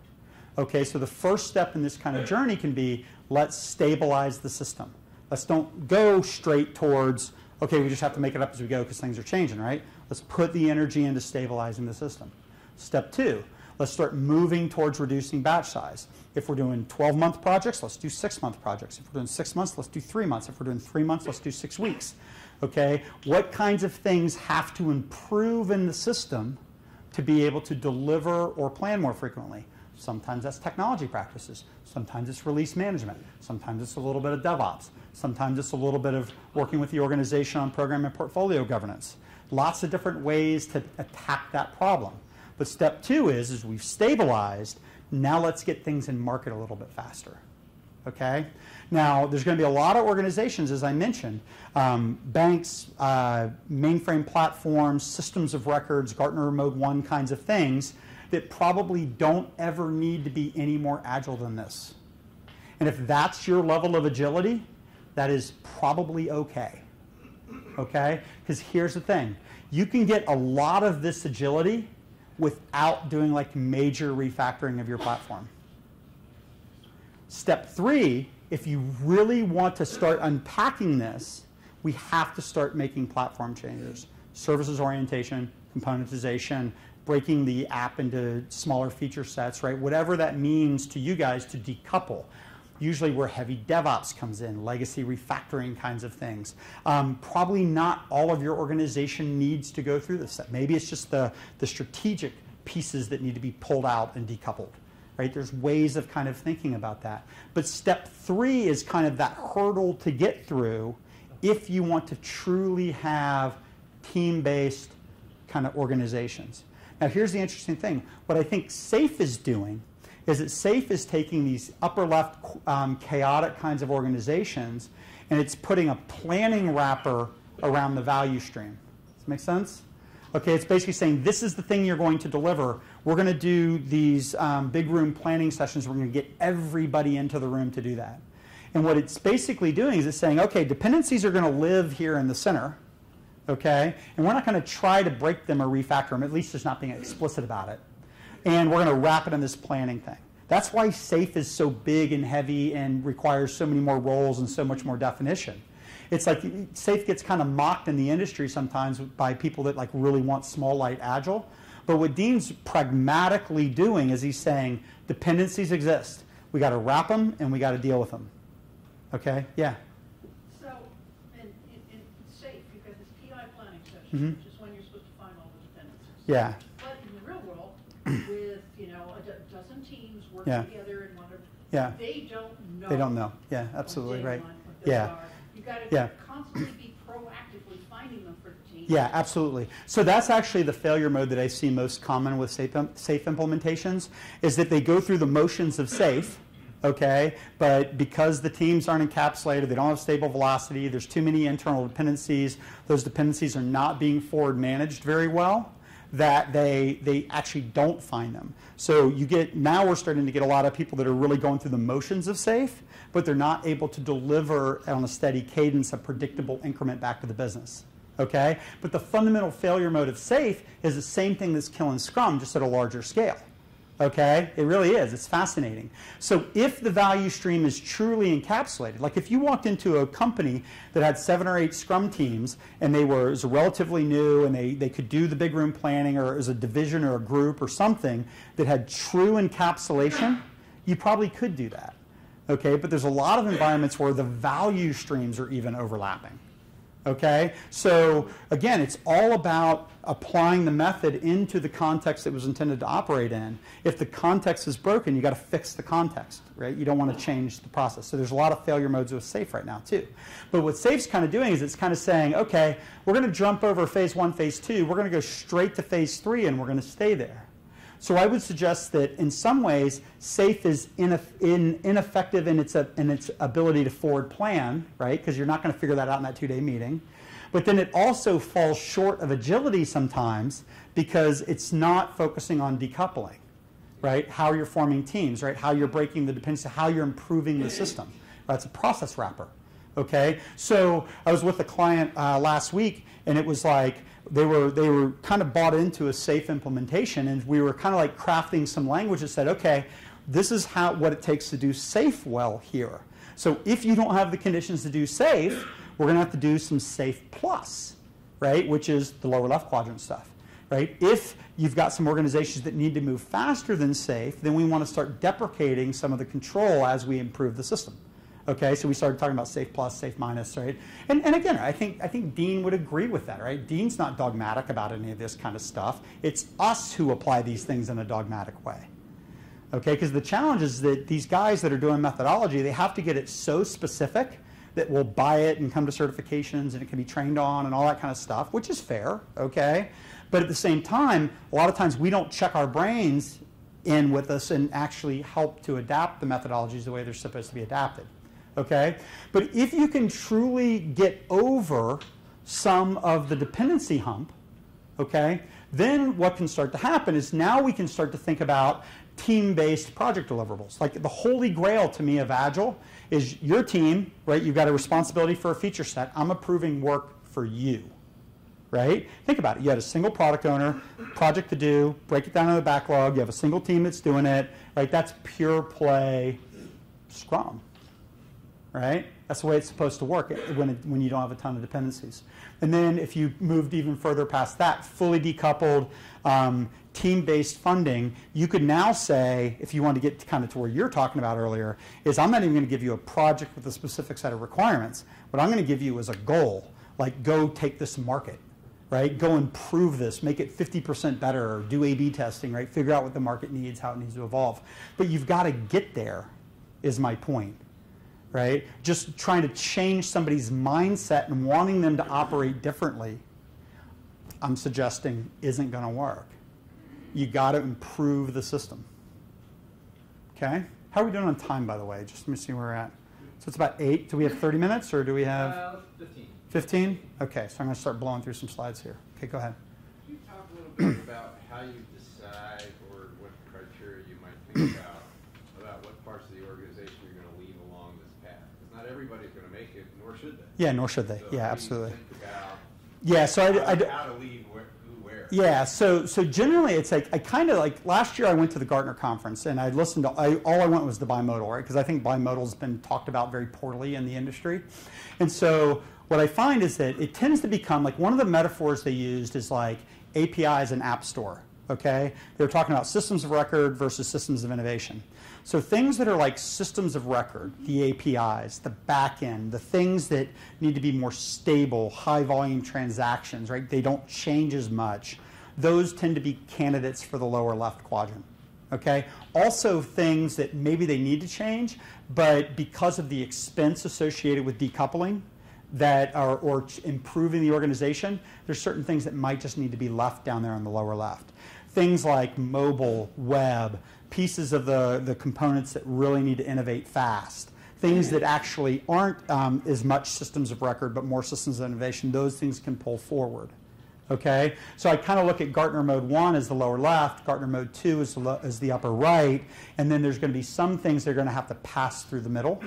B: Okay, so the first step in this kind of journey can be let's stabilize the system. Let's don't go straight towards okay, we just have to make it up as we go because things are changing, right? Let's put the energy into stabilizing the system. Step two, let's start moving towards reducing batch size. If we're doing 12 month projects, let's do six month projects. If we're doing six months, let's do three months. If we're doing three months, let's do six weeks. Okay? What kinds of things have to improve in the system to be able to deliver or plan more frequently? Sometimes that's technology practices. Sometimes it's release management. Sometimes it's a little bit of DevOps. Sometimes it's a little bit of working with the organization on program and portfolio governance. Lots of different ways to attack that problem. But step two is, is we've stabilized, now let's get things in market a little bit faster. Okay? Now, there's going to be a lot of organizations, as I mentioned, um, banks, uh, mainframe platforms, systems of records, Gartner Mode 1 kinds of things that probably don't ever need to be any more agile than this. And if that's your level of agility, that is probably okay. Okay? Because here's the thing you can get a lot of this agility without doing like major refactoring of your platform. Step three, if you really want to start unpacking this, we have to start making platform changes. Services orientation, componentization, breaking the app into smaller feature sets, right? Whatever that means to you guys to decouple usually where heavy DevOps comes in, legacy refactoring kinds of things. Um, probably not all of your organization needs to go through this. Step. Maybe it's just the, the strategic pieces that need to be pulled out and decoupled. Right? There's ways of kind of thinking about that. But step three is kind of that hurdle to get through if you want to truly have team-based kind of organizations. Now here's the interesting thing. What I think SAFe is doing is that SAFe is taking these upper left um, chaotic kinds of organizations and it's putting a planning wrapper around the value stream. Does that make sense? Okay, it's basically saying this is the thing you're going to deliver. We're going to do these um, big room planning sessions. We're going to get everybody into the room to do that. And what it's basically doing is it's saying, okay, dependencies are going to live here in the center, okay? And we're not going to try to break them or refactor them, at least just not being explicit about it and we're going to wrap it in this planning thing. That's why SAFe is so big and heavy and requires so many more roles and so much more definition. It's like SAFe gets kind of mocked in the industry sometimes by people that like really want small, light, agile. But what Dean's pragmatically doing is he's saying dependencies exist. We got to wrap them and we got to deal with them. Okay? Yeah.
I: So, in, in, in SAFe, you've got this PI planning session,
B: Mhm.
I: which is when you're supposed to find all the dependencies.
B: Yeah.
I: But in the real world, with, you know, a do- dozen working
B: Yeah.
I: together and one of,
B: Yeah.
I: they don't know.
B: They don't know. Yeah, absolutely right. Yeah.
I: are. You gotta
B: Yeah.
I: constantly be proactively finding them for the team.
B: Yeah, absolutely. So that's actually the failure mode that I see most common with SAFe, SAFe implementations is that they go through the motions of SAFe, okay? But because the teams aren't encapsulated, they don't have stable velocity, there's too many internal dependencies, those dependencies are not being forward managed very well, that they, they actually don't find them. So you get, now we're starting to get a lot of people that are really going through the motions of SAFE, but they're not able to deliver on a steady cadence a predictable increment back to the business. Okay? But the fundamental failure mode of SAFE is the same thing that's killing Scrum, just at a larger scale. Okay? It really is. It's fascinating. So if the value stream is truly encapsulated, like if you walked into a company that had seven or eight Scrum teams and they were relatively new and they, they could do the big room planning or as a division or a group or something that had true encapsulation, you probably could do that. Okay? But there's a lot of environments where the value streams are even overlapping. Okay? So again, it's all about applying the method into the context it was intended to operate in. If the context is broken, you got to fix the context, right? You don't want to change the process. So there's a lot of failure modes with SAFE right now too. But what SAFE's kind of doing is it's kind of saying, okay, we're going to jump over phase one, phase two, we're going to go straight to phase three, and we're going to stay there. So I would suggest that in some ways, SAFE is in, ineffective in its, in its ability to forward plan, right? Because you're not going to figure that out in that two-day meeting. But then it also falls short of agility sometimes because it's not focusing on decoupling, right? How you're forming teams, right? How you're breaking the dependency, how you're improving the system. That's a process wrapper, okay? So I was with a client uh, last week, and it was like, they were they were kind of bought into a SAFe implementation and we were kind of like crafting some language that said okay this is how what it takes to do SAFe well here. So if you don't have the conditions to do SAFe we're going to have to do some SAFe plus right which is the lower left quadrant stuff right? If you've got some organizations that need to move faster than SAFe then we want to start deprecating some of the control as we improve the system Okay, so we started talking about SAFe plus, SAFe minus, right? And, and again, I think, I think Dean would agree with that, right? Dean's not dogmatic about any of this kind of stuff. It's us who apply these things in a dogmatic way. Okay, because the challenge is that these guys that are doing methodology, they have to get it so specific that we'll buy it and come to certifications and it can be trained on and all that kind of stuff, which is fair, okay? But at the same time, a lot of times we don't check our brains in with us and actually help to adapt the methodologies the way they're supposed to be adapted okay? But if you can truly get over some of the dependency hump, okay, then what can start to happen is now we can start to think about team-based project deliverables. Like the holy grail to me of Agile is your team, right? You've got a responsibility for a feature set. I'm approving work for you, right? Think about it. You had a single product owner, project to do, break it down in the backlog. You have a single team that's doing it, right? That's pure play Scrum right? That's the way it's supposed to work when, it, when you don't have a ton of dependencies. And then if you moved even further past that, fully decoupled, um, team-based funding, you could now say, if you want to get kind of to where you're talking about earlier, is I'm not even going to give you a project with a specific set of requirements. What I'm going to give you is a goal, like go take this market, right? Go improve this, make it 50% better, or do A-B testing, right? Figure out what the market needs, how it needs to evolve. But you've got to get there, is my point right? Just trying to change somebody's mindset and wanting them to operate differently, I'm suggesting isn't going to work. You got to improve the system. Okay? How are we doing on time, by the way? Just let me see where we're at. So it's about 8. Do we have 30 minutes or do we have?
H: Uh, 15.
B: 15? Okay, so I'm going to start blowing through some slides here. Okay, go ahead.
H: Can you talk a little bit about how you decide or what criteria you might think about everybody's going to make it, nor should they.
B: Yeah, nor should they.
H: So
B: yeah, absolutely.
H: yeah,
B: so I,
H: I, how to leave where.
B: Yeah, so so generally it's like I kind of like last year I went to the Gartner conference and I listened to I, all I went was the bimodal right because I think bimodal's been talked about very poorly in the industry, and so what I find is that it tends to become like one of the metaphors they used is like API is an app store. Okay, they were talking about systems of record versus systems of innovation. So things that are like systems of record, the APIs, the backend, the things that need to be more stable, high volume transactions, right? They don't change as much. Those tend to be candidates for the lower left quadrant. Okay? Also things that maybe they need to change, but because of the expense associated with decoupling, that are or improving the organization, there's certain things that might just need to be left down there on the lower left things like mobile, web, pieces of the, the components that really need to innovate fast, things that actually aren't um, as much systems of record but more systems of innovation, those things can pull forward. Okay, so I kind of look at Gartner mode one as the lower left, Gartner mode two is the, is the upper right, and then there's going to be some things that are going to have to pass through the middle.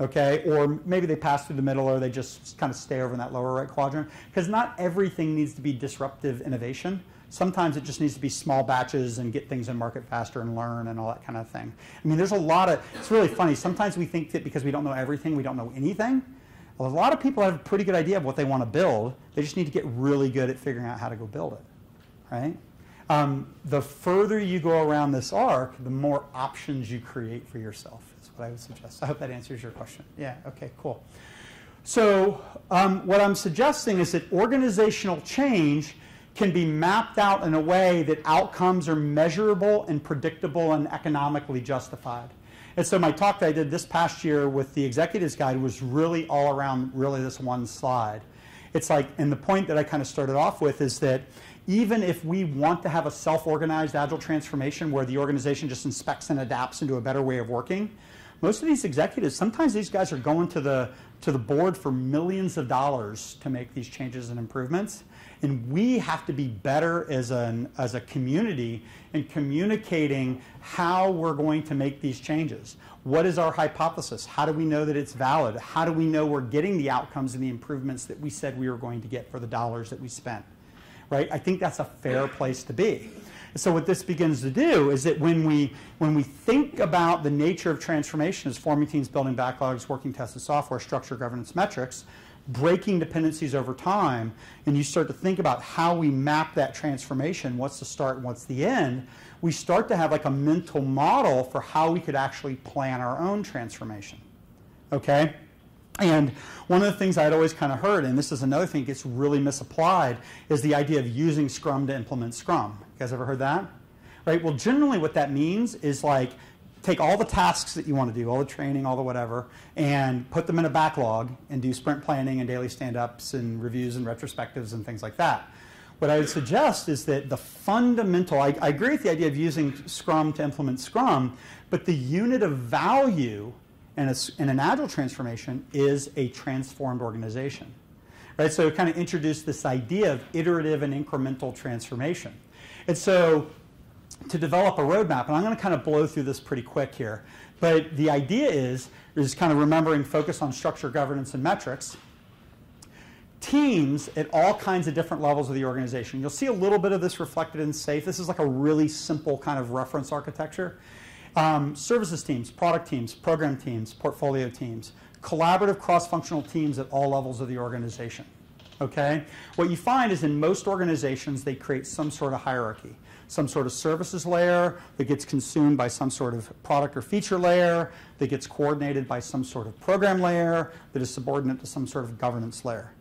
B: Okay, or maybe they pass through the middle or they just kind of stay over in that lower right quadrant. Because not everything needs to be disruptive innovation. Sometimes it just needs to be small batches and get things in market faster and learn and all that kind of thing. I mean, there's a lot of, it's really funny. Sometimes we think that because we don't know everything, we don't know anything. A lot of people have a pretty good idea of what they want to build. They just need to get really good at figuring out how to go build it, right? Um, the further you go around this arc, the more options you create for yourself, is what I would suggest. I hope that answers your question. Yeah, okay, cool. So, um, what I'm suggesting is that organizational change can be mapped out in a way that outcomes are measurable and predictable and economically justified. And so my talk that I did this past year with the executives guide was really all around really this one slide. It's like, and the point that I kind of started off with is that even if we want to have a self-organized agile transformation where the organization just inspects and adapts into a better way of working, most of these executives, sometimes these guys are going to the to the board for millions of dollars to make these changes and improvements. And we have to be better as, an, as a community in communicating how we're going to make these changes. What is our hypothesis? How do we know that it's valid? How do we know we're getting the outcomes and the improvements that we said we were going to get for the dollars that we spent? Right? I think that's a fair place to be. So what this begins to do is that when we when we think about the nature of transformation as forming teams, building backlogs, working tested software, structure, governance, metrics, breaking dependencies over time, and you start to think about how we map that transformation, what's the start what's the end, we start to have like a mental model for how we could actually plan our own transformation. Okay? And one of the things I'd always kind of heard, and this is another thing that gets really misapplied, is the idea of using Scrum to implement Scrum. You guys ever heard that? Right? Well, generally what that means is like take all the tasks that you want to do, all the training, all the whatever, and put them in a backlog and do sprint planning and daily stand-ups and reviews and retrospectives and things like that. What I would suggest is that the fundamental, I, I agree with the idea of using Scrum to implement Scrum, but the unit of value in, a, in an agile transformation is a transformed organization. Right? So it kind of introduced this idea of iterative and incremental transformation. And so to develop a roadmap, and I'm going to kind of blow through this pretty quick here, but the idea is, is kind of remembering focus on structure, governance, and metrics. Teams at all kinds of different levels of the organization. You'll see a little bit of this reflected in SAFe. This is like a really simple kind of reference architecture. Um, services teams, product teams, program teams, portfolio teams, collaborative cross-functional teams at all levels of the organization. Okay? What you find is in most organizations, they create some sort of hierarchy, some sort of services layer that gets consumed by some sort of product or feature layer that gets coordinated by some sort of program layer that is subordinate to some sort of governance layer.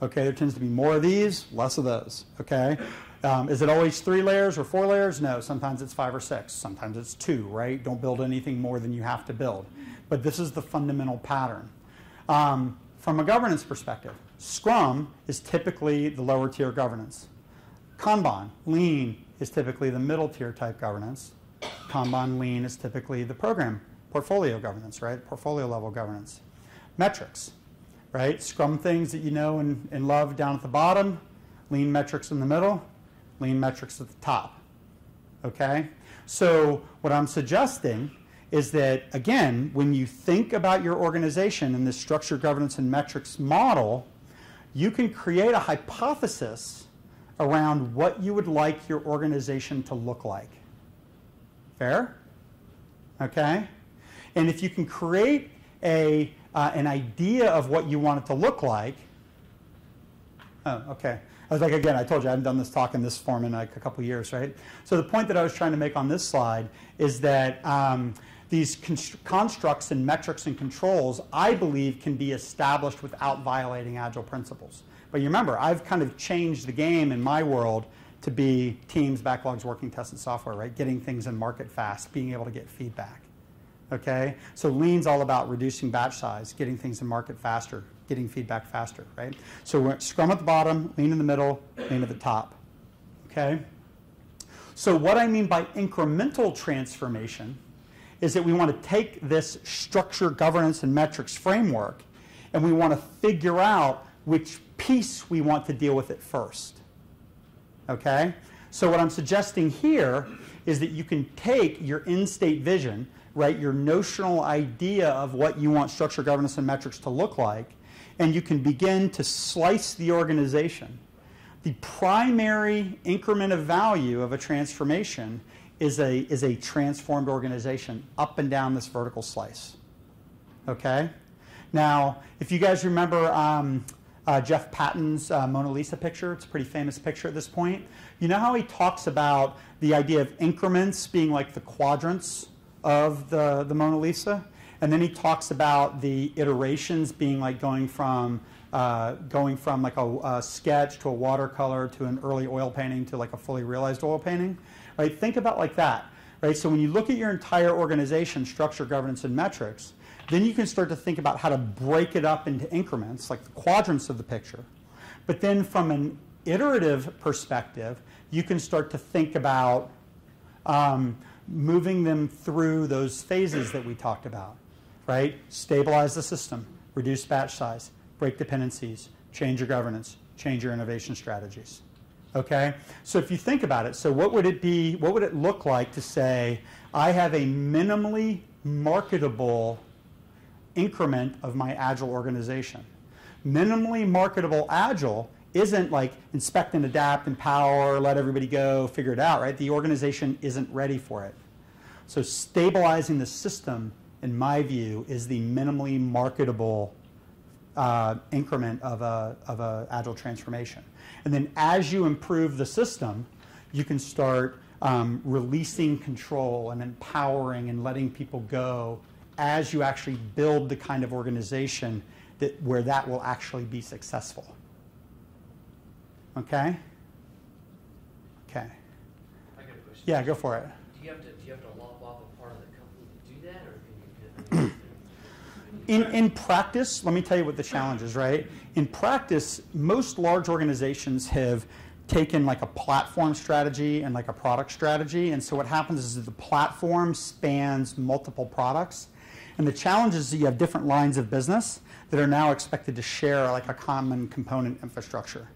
B: Okay, there tends to be more of these, less of those. Okay, um, is it always three layers or four layers? No, sometimes it's five or six. Sometimes it's two, right? Don't build anything more than you have to build. But this is the fundamental pattern. Um, from a governance perspective, Scrum is typically the lower tier governance. Kanban, Lean, is typically the middle tier type governance. Kanban, Lean is typically the program portfolio governance, right? Portfolio level governance. Metrics, right? Scrum things that you know and, and love down at the bottom, Lean metrics in the middle, Lean metrics at the top. Okay? So, what I'm suggesting is that, again, when you think about your organization in this structure, governance, and metrics model, you can create a hypothesis around what you would like your organization to look like. Fair? Okay? And if you can create a, uh, an idea of what you want it to look like, oh, okay. I was like, again, I told you I hadn't done this talk in this form in like a couple years, right? So the point that I was trying to make on this slide is that um, these constructs and metrics and controls, I believe, can be established without violating Agile principles. But you remember, I've kind of changed the game in my world to be teams, backlogs, working tests, and software, right? Getting things in market fast, being able to get feedback. Okay? So lean's all about reducing batch size, getting things in market faster, getting feedback faster, right? So we're scrum at the bottom, lean in the middle, lean at the top. Okay? So, what I mean by incremental transformation is that we want to take this structure, governance, and metrics framework and we want to figure out which piece we want to deal with it first. Okay? So, what I'm suggesting here is that you can take your in state vision, right, your notional idea of what you want structure, governance, and metrics to look like, and you can begin to slice the organization. The primary increment of value of a transformation is a, is a transformed organization up and down this vertical slice. Okay? Now, if you guys remember um, uh, Jeff Patton's uh, Mona Lisa picture, it's a pretty famous picture at this point. You know how he talks about the idea of increments being like the quadrants of the, the Mona Lisa? And then he talks about the iterations being like going from uh, going from like a, a, sketch to a watercolor to an early oil painting to like a fully realized oil painting, right? Think about like that, right? So when you look at your entire organization, structure, governance, and metrics, then you can start to think about how to break it up into increments, like the quadrants of the picture. But then from an iterative perspective, you can start to think about um, moving them through those phases that we talked about, right? Stabilize the system, reduce batch size, break dependencies, change your governance, change your innovation strategies. Okay? So if you think about it, so what would it be, what would it look like to say, I have a minimally marketable increment of my agile organization? Minimally marketable agile isn't like inspect and adapt, empower, let everybody go, figure it out, right? The organization isn't ready for it. So stabilizing the system, in my view, is the minimally marketable uh, increment of a, of a agile transformation. And then as you improve the system, you can start um, releasing control and empowering and letting people go as you actually build the kind of organization that, where that will actually be successful. Okay? Okay.
H: I got a question.
B: Yeah, go for it.
J: Do you have to, do you have to lop off a part of the company to do that, or can you?
B: In, in practice, let me tell you what the challenge is, right? In practice, most large organizations have taken like a platform strategy and like a product strategy. And so what happens is that the platform spans multiple products. And the challenge is that you have different lines of business that are now expected to share like a common component infrastructure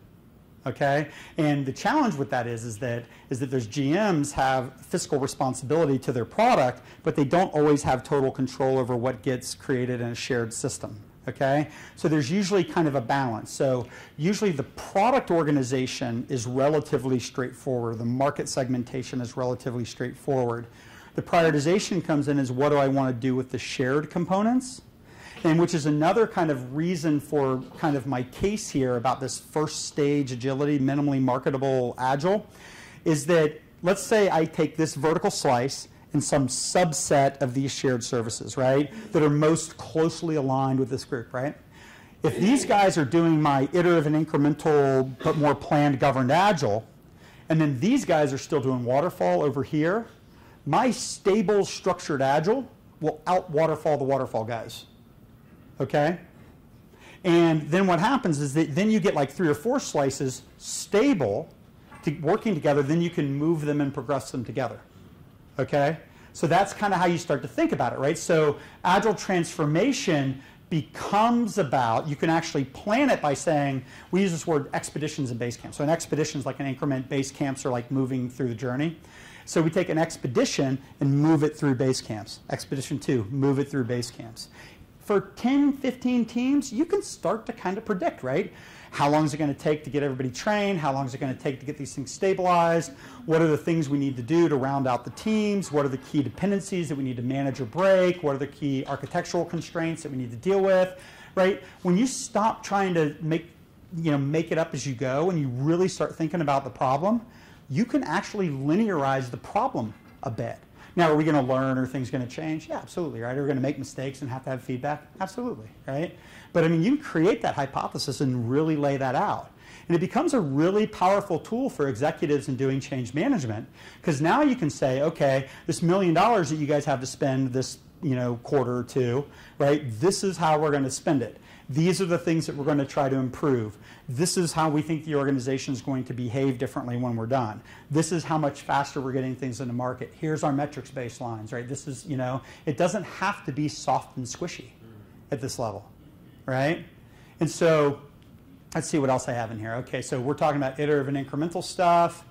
B: okay? And the challenge with that is, is that is that those GMs have fiscal responsibility to their product, but they don't always have total control over what gets created in a shared system. Okay, so there's usually kind of a balance. So usually the product organization is relatively straightforward. The market segmentation is relatively straightforward. The prioritization comes in as what do I want to do with the shared components? and which is another kind of reason for kind of my case here about this first stage agility, minimally marketable agile, is that let's say I take this vertical slice and some subset of these shared services, right, that are most closely aligned with this group, right? If these guys are doing my iterative and incremental but more planned governed agile, and then these guys are still doing waterfall over here, my stable structured agile will out waterfall the waterfall guys okay? And then what happens is that then you get like three or four slices stable, to working together, then you can move them and progress them together, okay? So that's kind of how you start to think about it, right? So agile transformation becomes about, you can actually plan it by saying, we use this word expeditions and base camps. So an expedition is like an increment, base camps are like moving through the journey. So we take an expedition and move it through base camps. Expedition two, move it through base camps for 10, 15 teams, you can start to kind of predict, right? How long is it going to take to get everybody trained? How long is it going to take to get these things stabilized? What are the things we need to do to round out the teams? What are the key dependencies that we need to manage or break? What are the key architectural constraints that we need to deal with? Right? When you stop trying to make you know make it up as you go and you really start thinking about the problem, you can actually linearize the problem a bit. Now, are we going to learn? Are things going to change? Yeah, absolutely, right? Are we going to make mistakes and have to have feedback? Absolutely, right? But I mean, you create that hypothesis and really lay that out. And it becomes a really powerful tool for executives in doing change management because now you can say, okay, this million dollars that you guys have to spend this you know, quarter or two, right? This is how we're going to spend it. These are the things that we're going to try to improve. This is how we think the organization is going to behave differently when we're done. This is how much faster we're getting things in the market. Here's our metrics baselines, right? This is, you know, it doesn't have to be soft and squishy at this level, right? And so let's see what else I have in here. Okay, so we're talking about iterative and incremental stuff.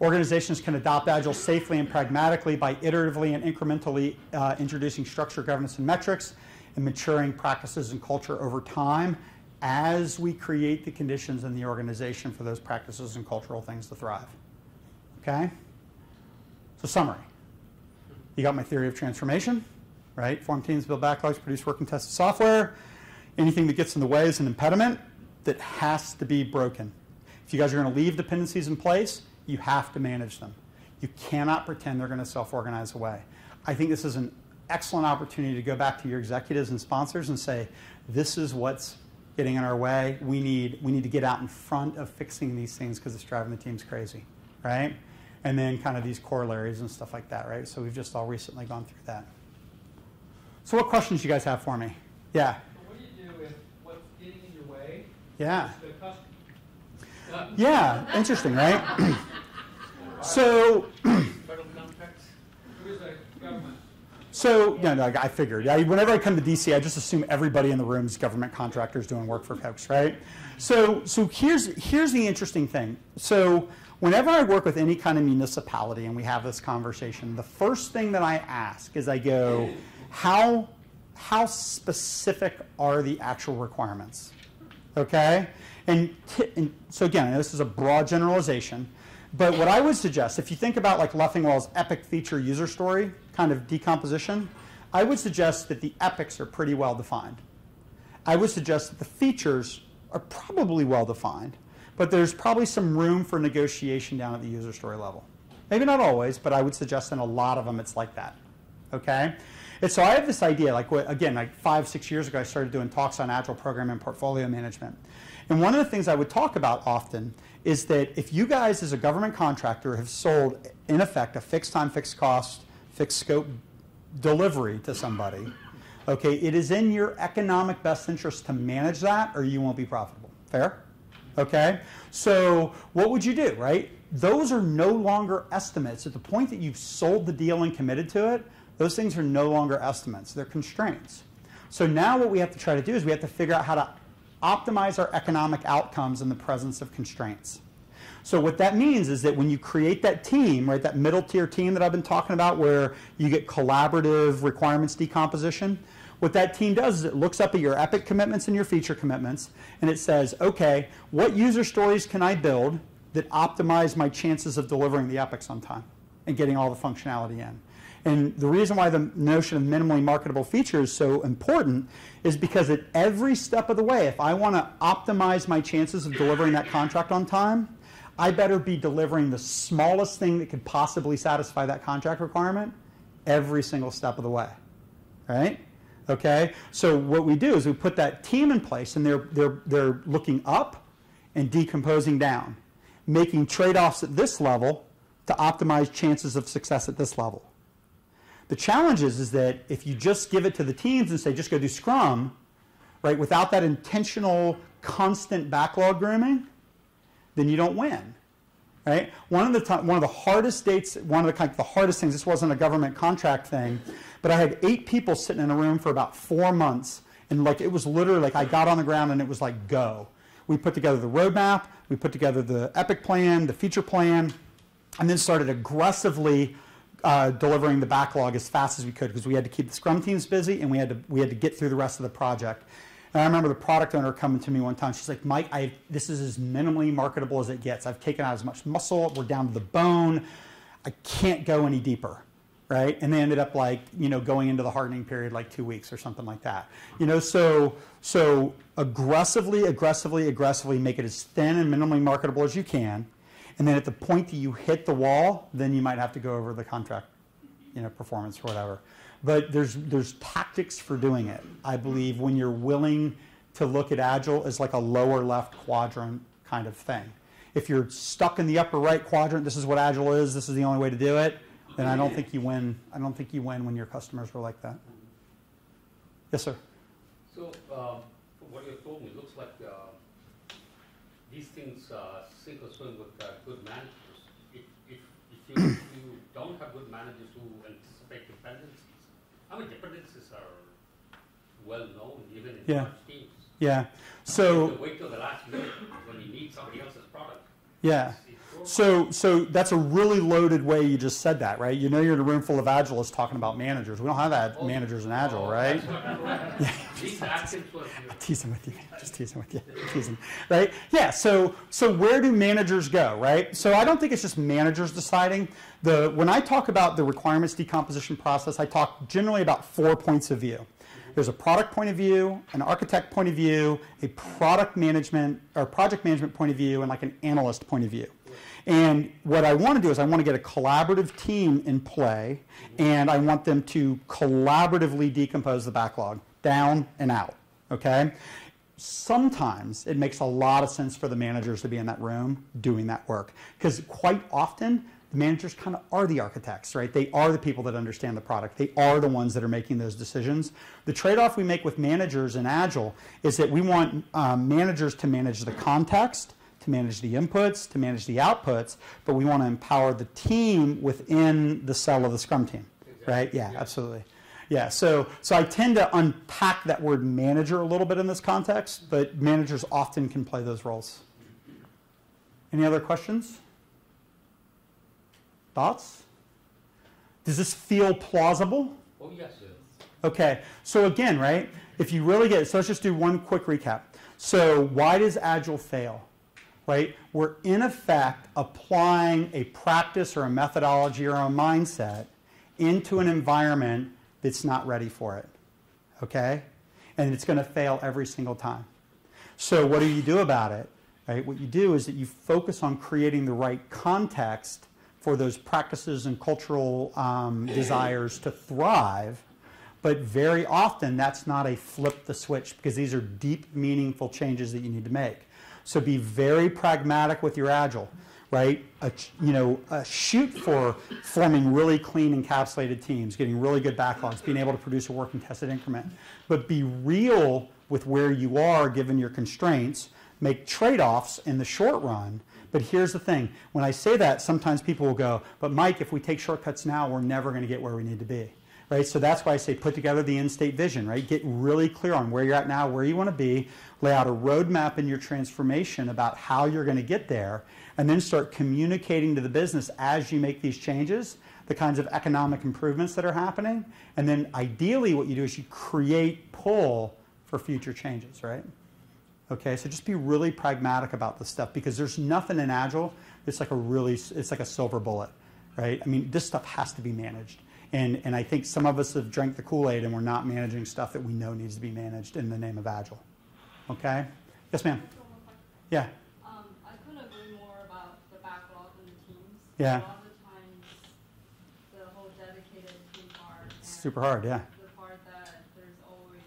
B: Organizations can adopt Agile safely and pragmatically by iteratively and incrementally uh, introducing structure, governance, and metrics and maturing practices and culture over time as we create the conditions in the organization for those practices and cultural things to thrive. Okay? So, summary. You got my theory of transformation, right? Form teams, build backlogs, produce working tested software. Anything that gets in the way is an impediment that has to be broken. If you guys are going to leave dependencies in place, you have to manage them. You cannot pretend they're going to self organize away. I think this is an excellent opportunity to go back to your executives and sponsors and say, this is what's getting in our way. We need, we need to get out in front of fixing these things because it's driving the teams crazy, right? And then kind of these corollaries and stuff like that, right? So we've just all recently gone through that. So what questions you guys have for me? Yeah.
F: So what do you do if what's getting in your way
B: Yeah.
F: is the customer?
B: Yeah, interesting, right? so,
F: Federal contracts? Who is the government?
B: So no, I figured. I, whenever I come to DC, I just assume everybody in the room is government contractors doing work for folks, right? So, so here's here's the interesting thing. So, whenever I work with any kind of municipality and we have this conversation, the first thing that I ask is I go, how how specific are the actual requirements? Okay? And, and so again, this is a broad generalization, but what I would suggest, if you think about like Leffingwell's epic feature user story kind of decomposition, I would suggest that the epics are pretty well defined. I would suggest that the features are probably well defined, but there's probably some room for negotiation down at the user story level. Maybe not always, but I would suggest in a lot of them it's like that. Okay? And so I have this idea, like what, again, like five, six years ago, I started doing talks on agile program and portfolio management. And one of the things I would talk about often is that if you guys, as a government contractor, have sold, in effect, a fixed time, fixed cost, fixed scope delivery to somebody, okay, it is in your economic best interest to manage that or you won't be profitable. Fair? Okay? So what would you do, right? Those are no longer estimates. At the point that you've sold the deal and committed to it, those things are no longer estimates. They're constraints. So now what we have to try to do is we have to figure out how to optimize our economic outcomes in the presence of constraints. So what that means is that when you create that team, right, that middle tier team that I've been talking about where you get collaborative requirements decomposition, what that team does is it looks up at your epic commitments and your feature commitments and it says, okay, what user stories can I build that optimize my chances of delivering the epics on time and getting all the functionality in? And the reason why the notion of minimally marketable feature is so important is because at every step of the way, if I want to optimize my chances of delivering that contract on time, I better be delivering the smallest thing that could possibly satisfy that contract requirement every single step of the way. Right? Okay? So what we do is we put that team in place and they're they're they're looking up and decomposing down, making trade-offs at this level to optimize chances of success at this level. The challenge is, is that if you just give it to the teams and say, just go do Scrum, right, without that intentional, constant backlog grooming, then you don't win. Right? One of the one of the hardest dates, one of the kind of the hardest things. This wasn't a government contract thing, but I had eight people sitting in a room for about four months, and like it was literally like I got on the ground and it was like go. We put together the roadmap, we put together the epic plan, the feature plan, and then started aggressively uh, delivering the backlog as fast as we could because we had to keep the Scrum teams busy and we had to we had to get through the rest of the project. And I remember the product owner coming to me one time. She's like, "Mike, I this is as minimally marketable as it gets. I've taken out as much muscle. We're down to the bone. I can't go any deeper." Right? And they ended up like, you know, going into the hardening period like two weeks or something like that. You know, so so aggressively, aggressively, aggressively make it as thin and minimally marketable as you can. And then at the point that you hit the wall, then you might have to go over the contract, you know, performance or whatever. But there's there's tactics for doing it. I believe when you're willing to look at agile as like a lower left quadrant kind of thing. If you're stuck in the upper right quadrant, this is what agile is. This is the only way to do it. Then I don't think you win. I don't think you win when your customers are like that. Yes, sir.
K: So, um, from what you told me, looks like uh, these things uh, sink or swim with uh, good managers. If, if, if, you, if you don't have good managers who anticipate dependencies, I mean, dependencies are well known even in
B: Yeah.
K: teams.
B: Yeah. So,
K: wait till the last minute when you need somebody else's product.
B: yeah. So, so that's a really loaded way you just said that, right? You know, you're in a room full of Agilists talking about managers. We don't have ad- oh. managers in Agile,
K: Oh,
B: right?
K: that's not correct. These actions was
B: teasing with you, just teasing with you, teasing, right? Yeah. So, so where do managers go, right? So I don't think it's just managers deciding. The when I talk about the requirements decomposition process, I talk generally about four points of view. There's a product point of view, an architect point of view, a product management or project management point of view, and like an analyst point of view. And what I want to do is I want to get a collaborative team in play, and I want them to collaboratively decompose the backlog down and out. Okay? Sometimes it makes a lot of sense for the managers to be in that room doing that work because quite often the managers kind of are the architects, right? They are the people that understand the product. They are the ones that are making those decisions. The trade off we make with managers in Agile is that we want um, managers to manage the context, to manage the inputs, to manage the outputs, but we want to empower the team within the cell of the Scrum team, right? Yeah, absolutely. Yeah, so so I tend to unpack that word manager a little bit in this context, but managers often can play those roles. Any other questions? Thoughts? Does this feel plausible?
K: Oh, yes.
B: Okay, so again, right, if you really get, it, so let's just do one quick recap. So why does Agile fail? Right? We're in effect applying a practice or a methodology or a mindset into an environment that's not ready for it. Okay? And it's going to fail every single time. So what do you do about it? Right? What you do is that you focus on creating the right context for those practices and cultural um, desires to thrive. But very often that's not a flip the switch because these are deep, meaningful changes that you need to make. So be very pragmatic with your agile, right? A, you know, shoot for forming really clean encapsulated teams, getting really good backlogs, being able to produce a working tested increment. But be real with where you are given your constraints. Make trade-offs in the short run. But here's the thing: when I say that, sometimes people will go, "But Mike, if we take shortcuts now, we're never going to get where we need to be." right? So that's why I say put together the end state vision, right? Get really clear on where you're at now, where you want to be, lay out a roadmap in your transformation about how you're going to get there, and then start communicating to the business as you make these changes the kinds of economic improvements that are happening. And then ideally, what you do is you create pull for future changes, right? Okay, so just be really pragmatic about this stuff because there's nothing in Agile that's like a really, it's like a silver bullet, right? I mean, this stuff has to be managed. And, and I think some of us have drank the Kool-Aid and we're not managing stuff that we know needs to be managed in the name of Agile. Okay? Yes, ma'am. Yeah.
L: Um, I couldn't agree more about the backlog and the teams.
B: Yeah.
L: A lot of the times, the whole dedicated team part.
B: Super hard, yeah.
L: The part that there's always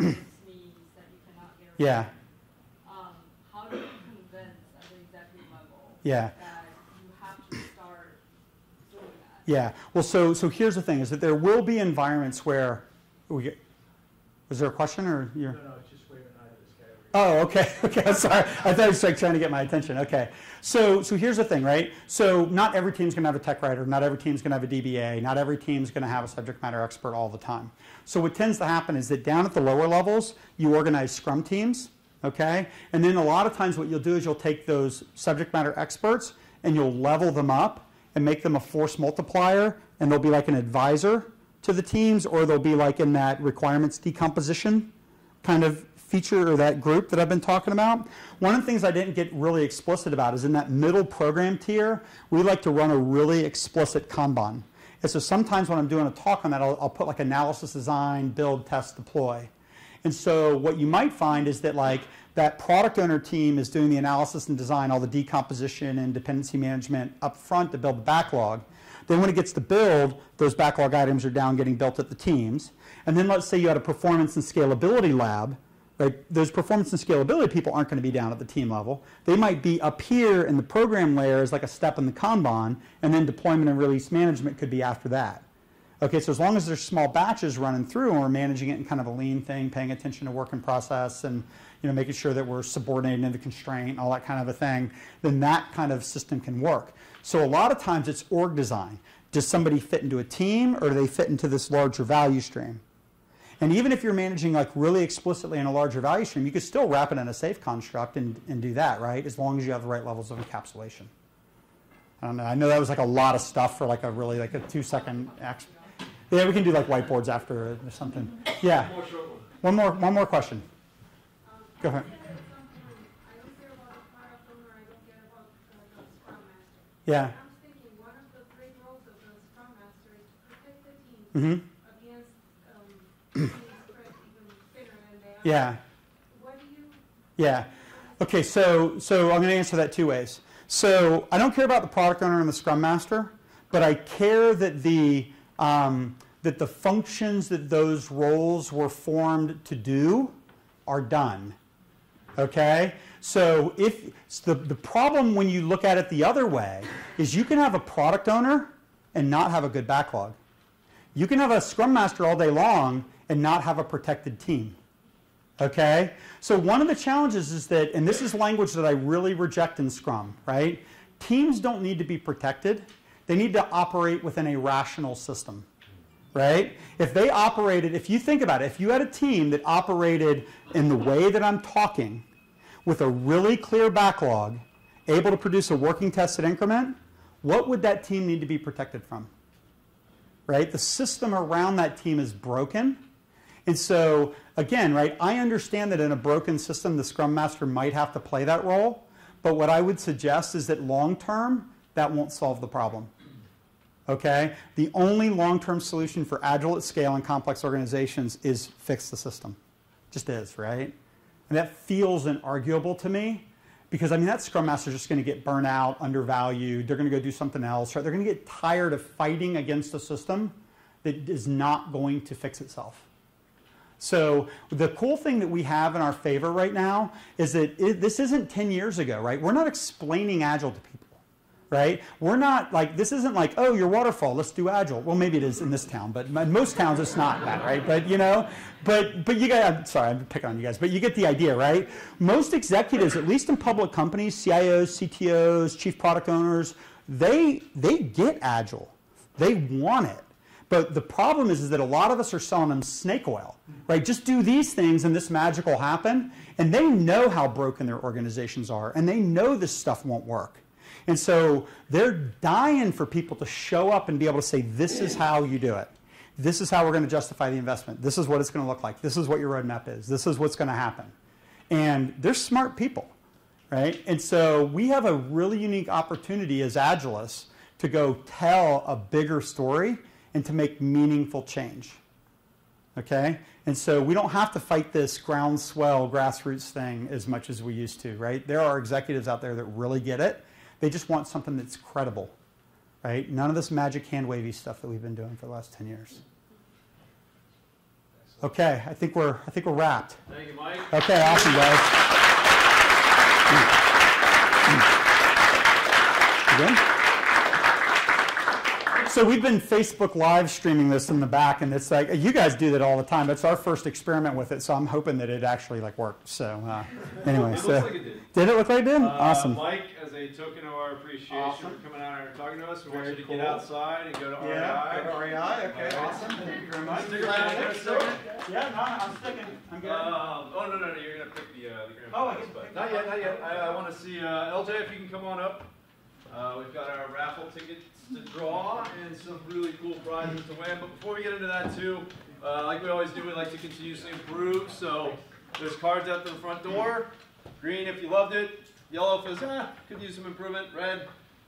L: a sneeze that you cannot get
B: Yeah.
L: of. Um, how do you convince at the executive level
B: Yeah.
L: that you have to start doing that?
B: Yeah. Well, so so here's the thing: is that there will be environments where we get. Was there a question or you're?
G: No, no, it's just waving hi to this guy
B: Oh, okay. Okay, I'm sorry. I thought he was like trying to get my attention. Okay. So, so here's the thing, right? So, not every team's going to have a tech writer. Not every team's going to have a DBA. Not every team's going to have a subject matter expert all the time. So, what tends to happen is that down at the lower levels, you organize scrum teams, okay? And then a lot of times, what you'll do is you'll take those subject matter experts and you'll level them up and make them a force multiplier, and they'll be like an advisor to the teams, or they'll be like in that requirements decomposition kind of feature or that group that I've been talking about. One of the things I didn't get really explicit about is in that middle program tier, we like to run a really explicit Kanban. And so sometimes when I'm doing a talk on that, I'll, I'll put like analysis, design, build, test, deploy. And so what you might find is that like that product owner team is doing the analysis and design, all the decomposition and dependency management up front to build the backlog. Then when it gets to build, those backlog items are down getting built at the teams. And then let's say you had a performance and scalability lab, right? Those performance and scalability people aren't going to be down at the team level. They might be up here in the program layer as like a step in the Kanban, and then deployment and release management could be after that. Okay, so as long as there's small batches running through and we're managing it in kind of a lean thing, paying attention to work in process and you know making sure that we're subordinating the constraint, all that kind of a thing, then that kind of system can work. So a lot of times it's org design. Does somebody fit into a team or do they fit into this larger value stream? And even if you're managing like really explicitly in a larger value stream, you could still wrap it in a SAFe construct and, and do that, right? As long as you have the right levels of encapsulation. I don't know. I know that was like a lot of stuff for like a really like a two second action. Yeah, we can do like whiteboards after it or something. Yeah. One more one more question. Go ahead. Yeah.
L: I'm thinking one of the great roles of the Scrum Master is to protect the team
B: Mhm.
L: against um, being spread even thinner than they are.
B: Yeah.
L: What do you?
B: Yeah. Okay, so so I'm going to answer that two ways. So I don't care about the product owner and the scrum master, but I care that the um, that the functions that those roles were formed to do are done. Okay? So if so the, the problem when you look at it the other way is you can have a product owner and not have a good backlog. You can have a scrum master all day long and not have a protected team. Okay? So one of the challenges is that, and this is language that I really reject in Scrum, right? Teams don't need to be protected. They need to operate within a rational system, right? If they operated, if you think about it, if you had a team that operated in the way that I'm talking, with a really clear backlog, able to produce a working tested increment, what would that team need to be protected from? Right? The system around that team is broken. And so, again, right, I understand that in a broken system, the Scrum Master might have to play that role. But what I would suggest is that long term, that won't solve the problem. Okay? The only long term solution for agile at scale and complex organizations is fix the system. Just is, right? And that feels inarguable to me because, I mean, that Scrum Master is just going to get burnt out, undervalued. They're going to go do something else, right? They're going to get tired of fighting against a system that is not going to fix itself. So the cool thing that we have in our favor right now is that it, this isn't 10 years ago, right? We're not explaining Agile to people, right? We're not like, this isn't like, oh, your waterfall, let's do Agile. Well, maybe it is in this town, but in most towns it's not that, right? But, you know, but, but you guys, I'm sorry, I'm picking on you guys, but you get the idea, right? Most executives, at least in public companies, CIOs, CTOs, chief product owners, they, they get Agile. They want it. But the problem is, is that a lot of us are selling them snake oil, right? Just do these things and this magic will happen. And they know how broken their organizations are, and they know this stuff won't work. And so they're dying for people to show up and be able to say, this is how you do it. This is how we're going to justify the investment. This is what it's going to look like. This is what your roadmap is. This is what's going to happen. And they're smart people, right? And so we have a really unique opportunity as Agilists to go tell a bigger story and to make meaningful change. Okay? And so we don't have to fight this groundswell grassroots thing as much as we used to, right? There are executives out there that really get it. They just want something that's credible, right? None of this magic hand wavy stuff that we've been doing for the last 10 years. Okay, I think we're I think we're wrapped.
A: Thank you, Mike.
B: Okay, awesome guys. Good? So we've been Facebook live streaming this in the back, and it's like you guys do that all the time. It's our first experiment with it, so I'm hoping that it actually like worked. So uh, anyway,
A: It
B: so
A: looks like it did.
B: did it look like it did?
A: Uh,
B: awesome.
A: Mike, as a token of our appreciation
G: Awesome.
A: for coming out here and talking to us, we want you to
G: cool.
A: get outside and go to
G: Yeah,
A: REI.
G: go to REI, okay,
A: All right.
G: awesome, thank you very much.
A: Stick around for a second.
B: Yeah, no, I'm sticking. I'm
A: Um, oh no no no! You're gonna pick the uh, the grand
G: Oh,
A: prize,
G: get
A: but not
G: the
A: yet, not yet. I, I want to see uh, LJ if you can come on up. Uh, we've got our raffle tickets to draw and some really cool prizes to win. But before we get into that too, uh, like we always do, we like to continuously improve. So there's cards out the front door. Green if you loved it. Yellow if it's eh, could use some improvement. Red,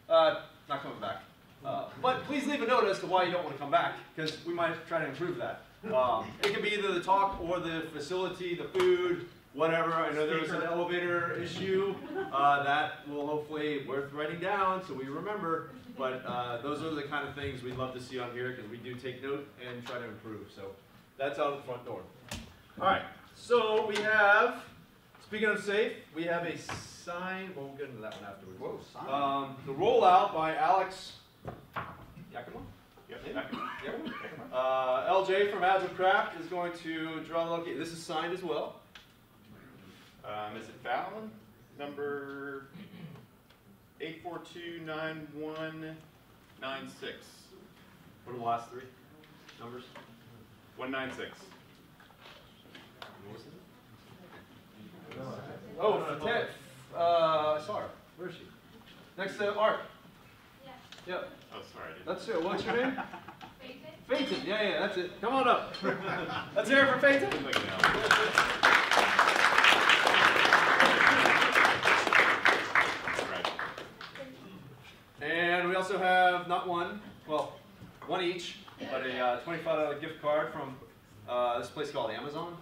A: uh, not coming back. Uh, but please leave a note as to why you don't want to come back, because we might try to improve that. Um, it could be either the talk or the facility, the food, whatever. I know there was an elevator issue uh, that will hopefully worth writing down so we remember. But uh, those are the kind of things we'd love to see on here because we do take note and try to improve. So that's out the front door. All right. So we have, speaking of SAFe, we have a sign. Well, we'll get into that one afterwards.
G: Whoa, sign.
A: Um, the rollout by Alex Yakyma. Yep. Uh, LJ from AgileCraft is going to draw the location. This is signed as well.
M: Um, is it Fallon? Number eight four two nine one nine six.
A: What are the last three numbers?
M: One nine six.
A: Oh, Fatet. Uh, I saw her. Where is she? Next to Art. Yeah. Yep.
M: Oh, sorry. I
A: That's it. What's your name? Phaeton. Yeah, yeah, that's it. Come on up. Let's hear it for Phaeton. And we also have not one, well, one each, but a uh, $25 gift card from uh, this place called Amazon.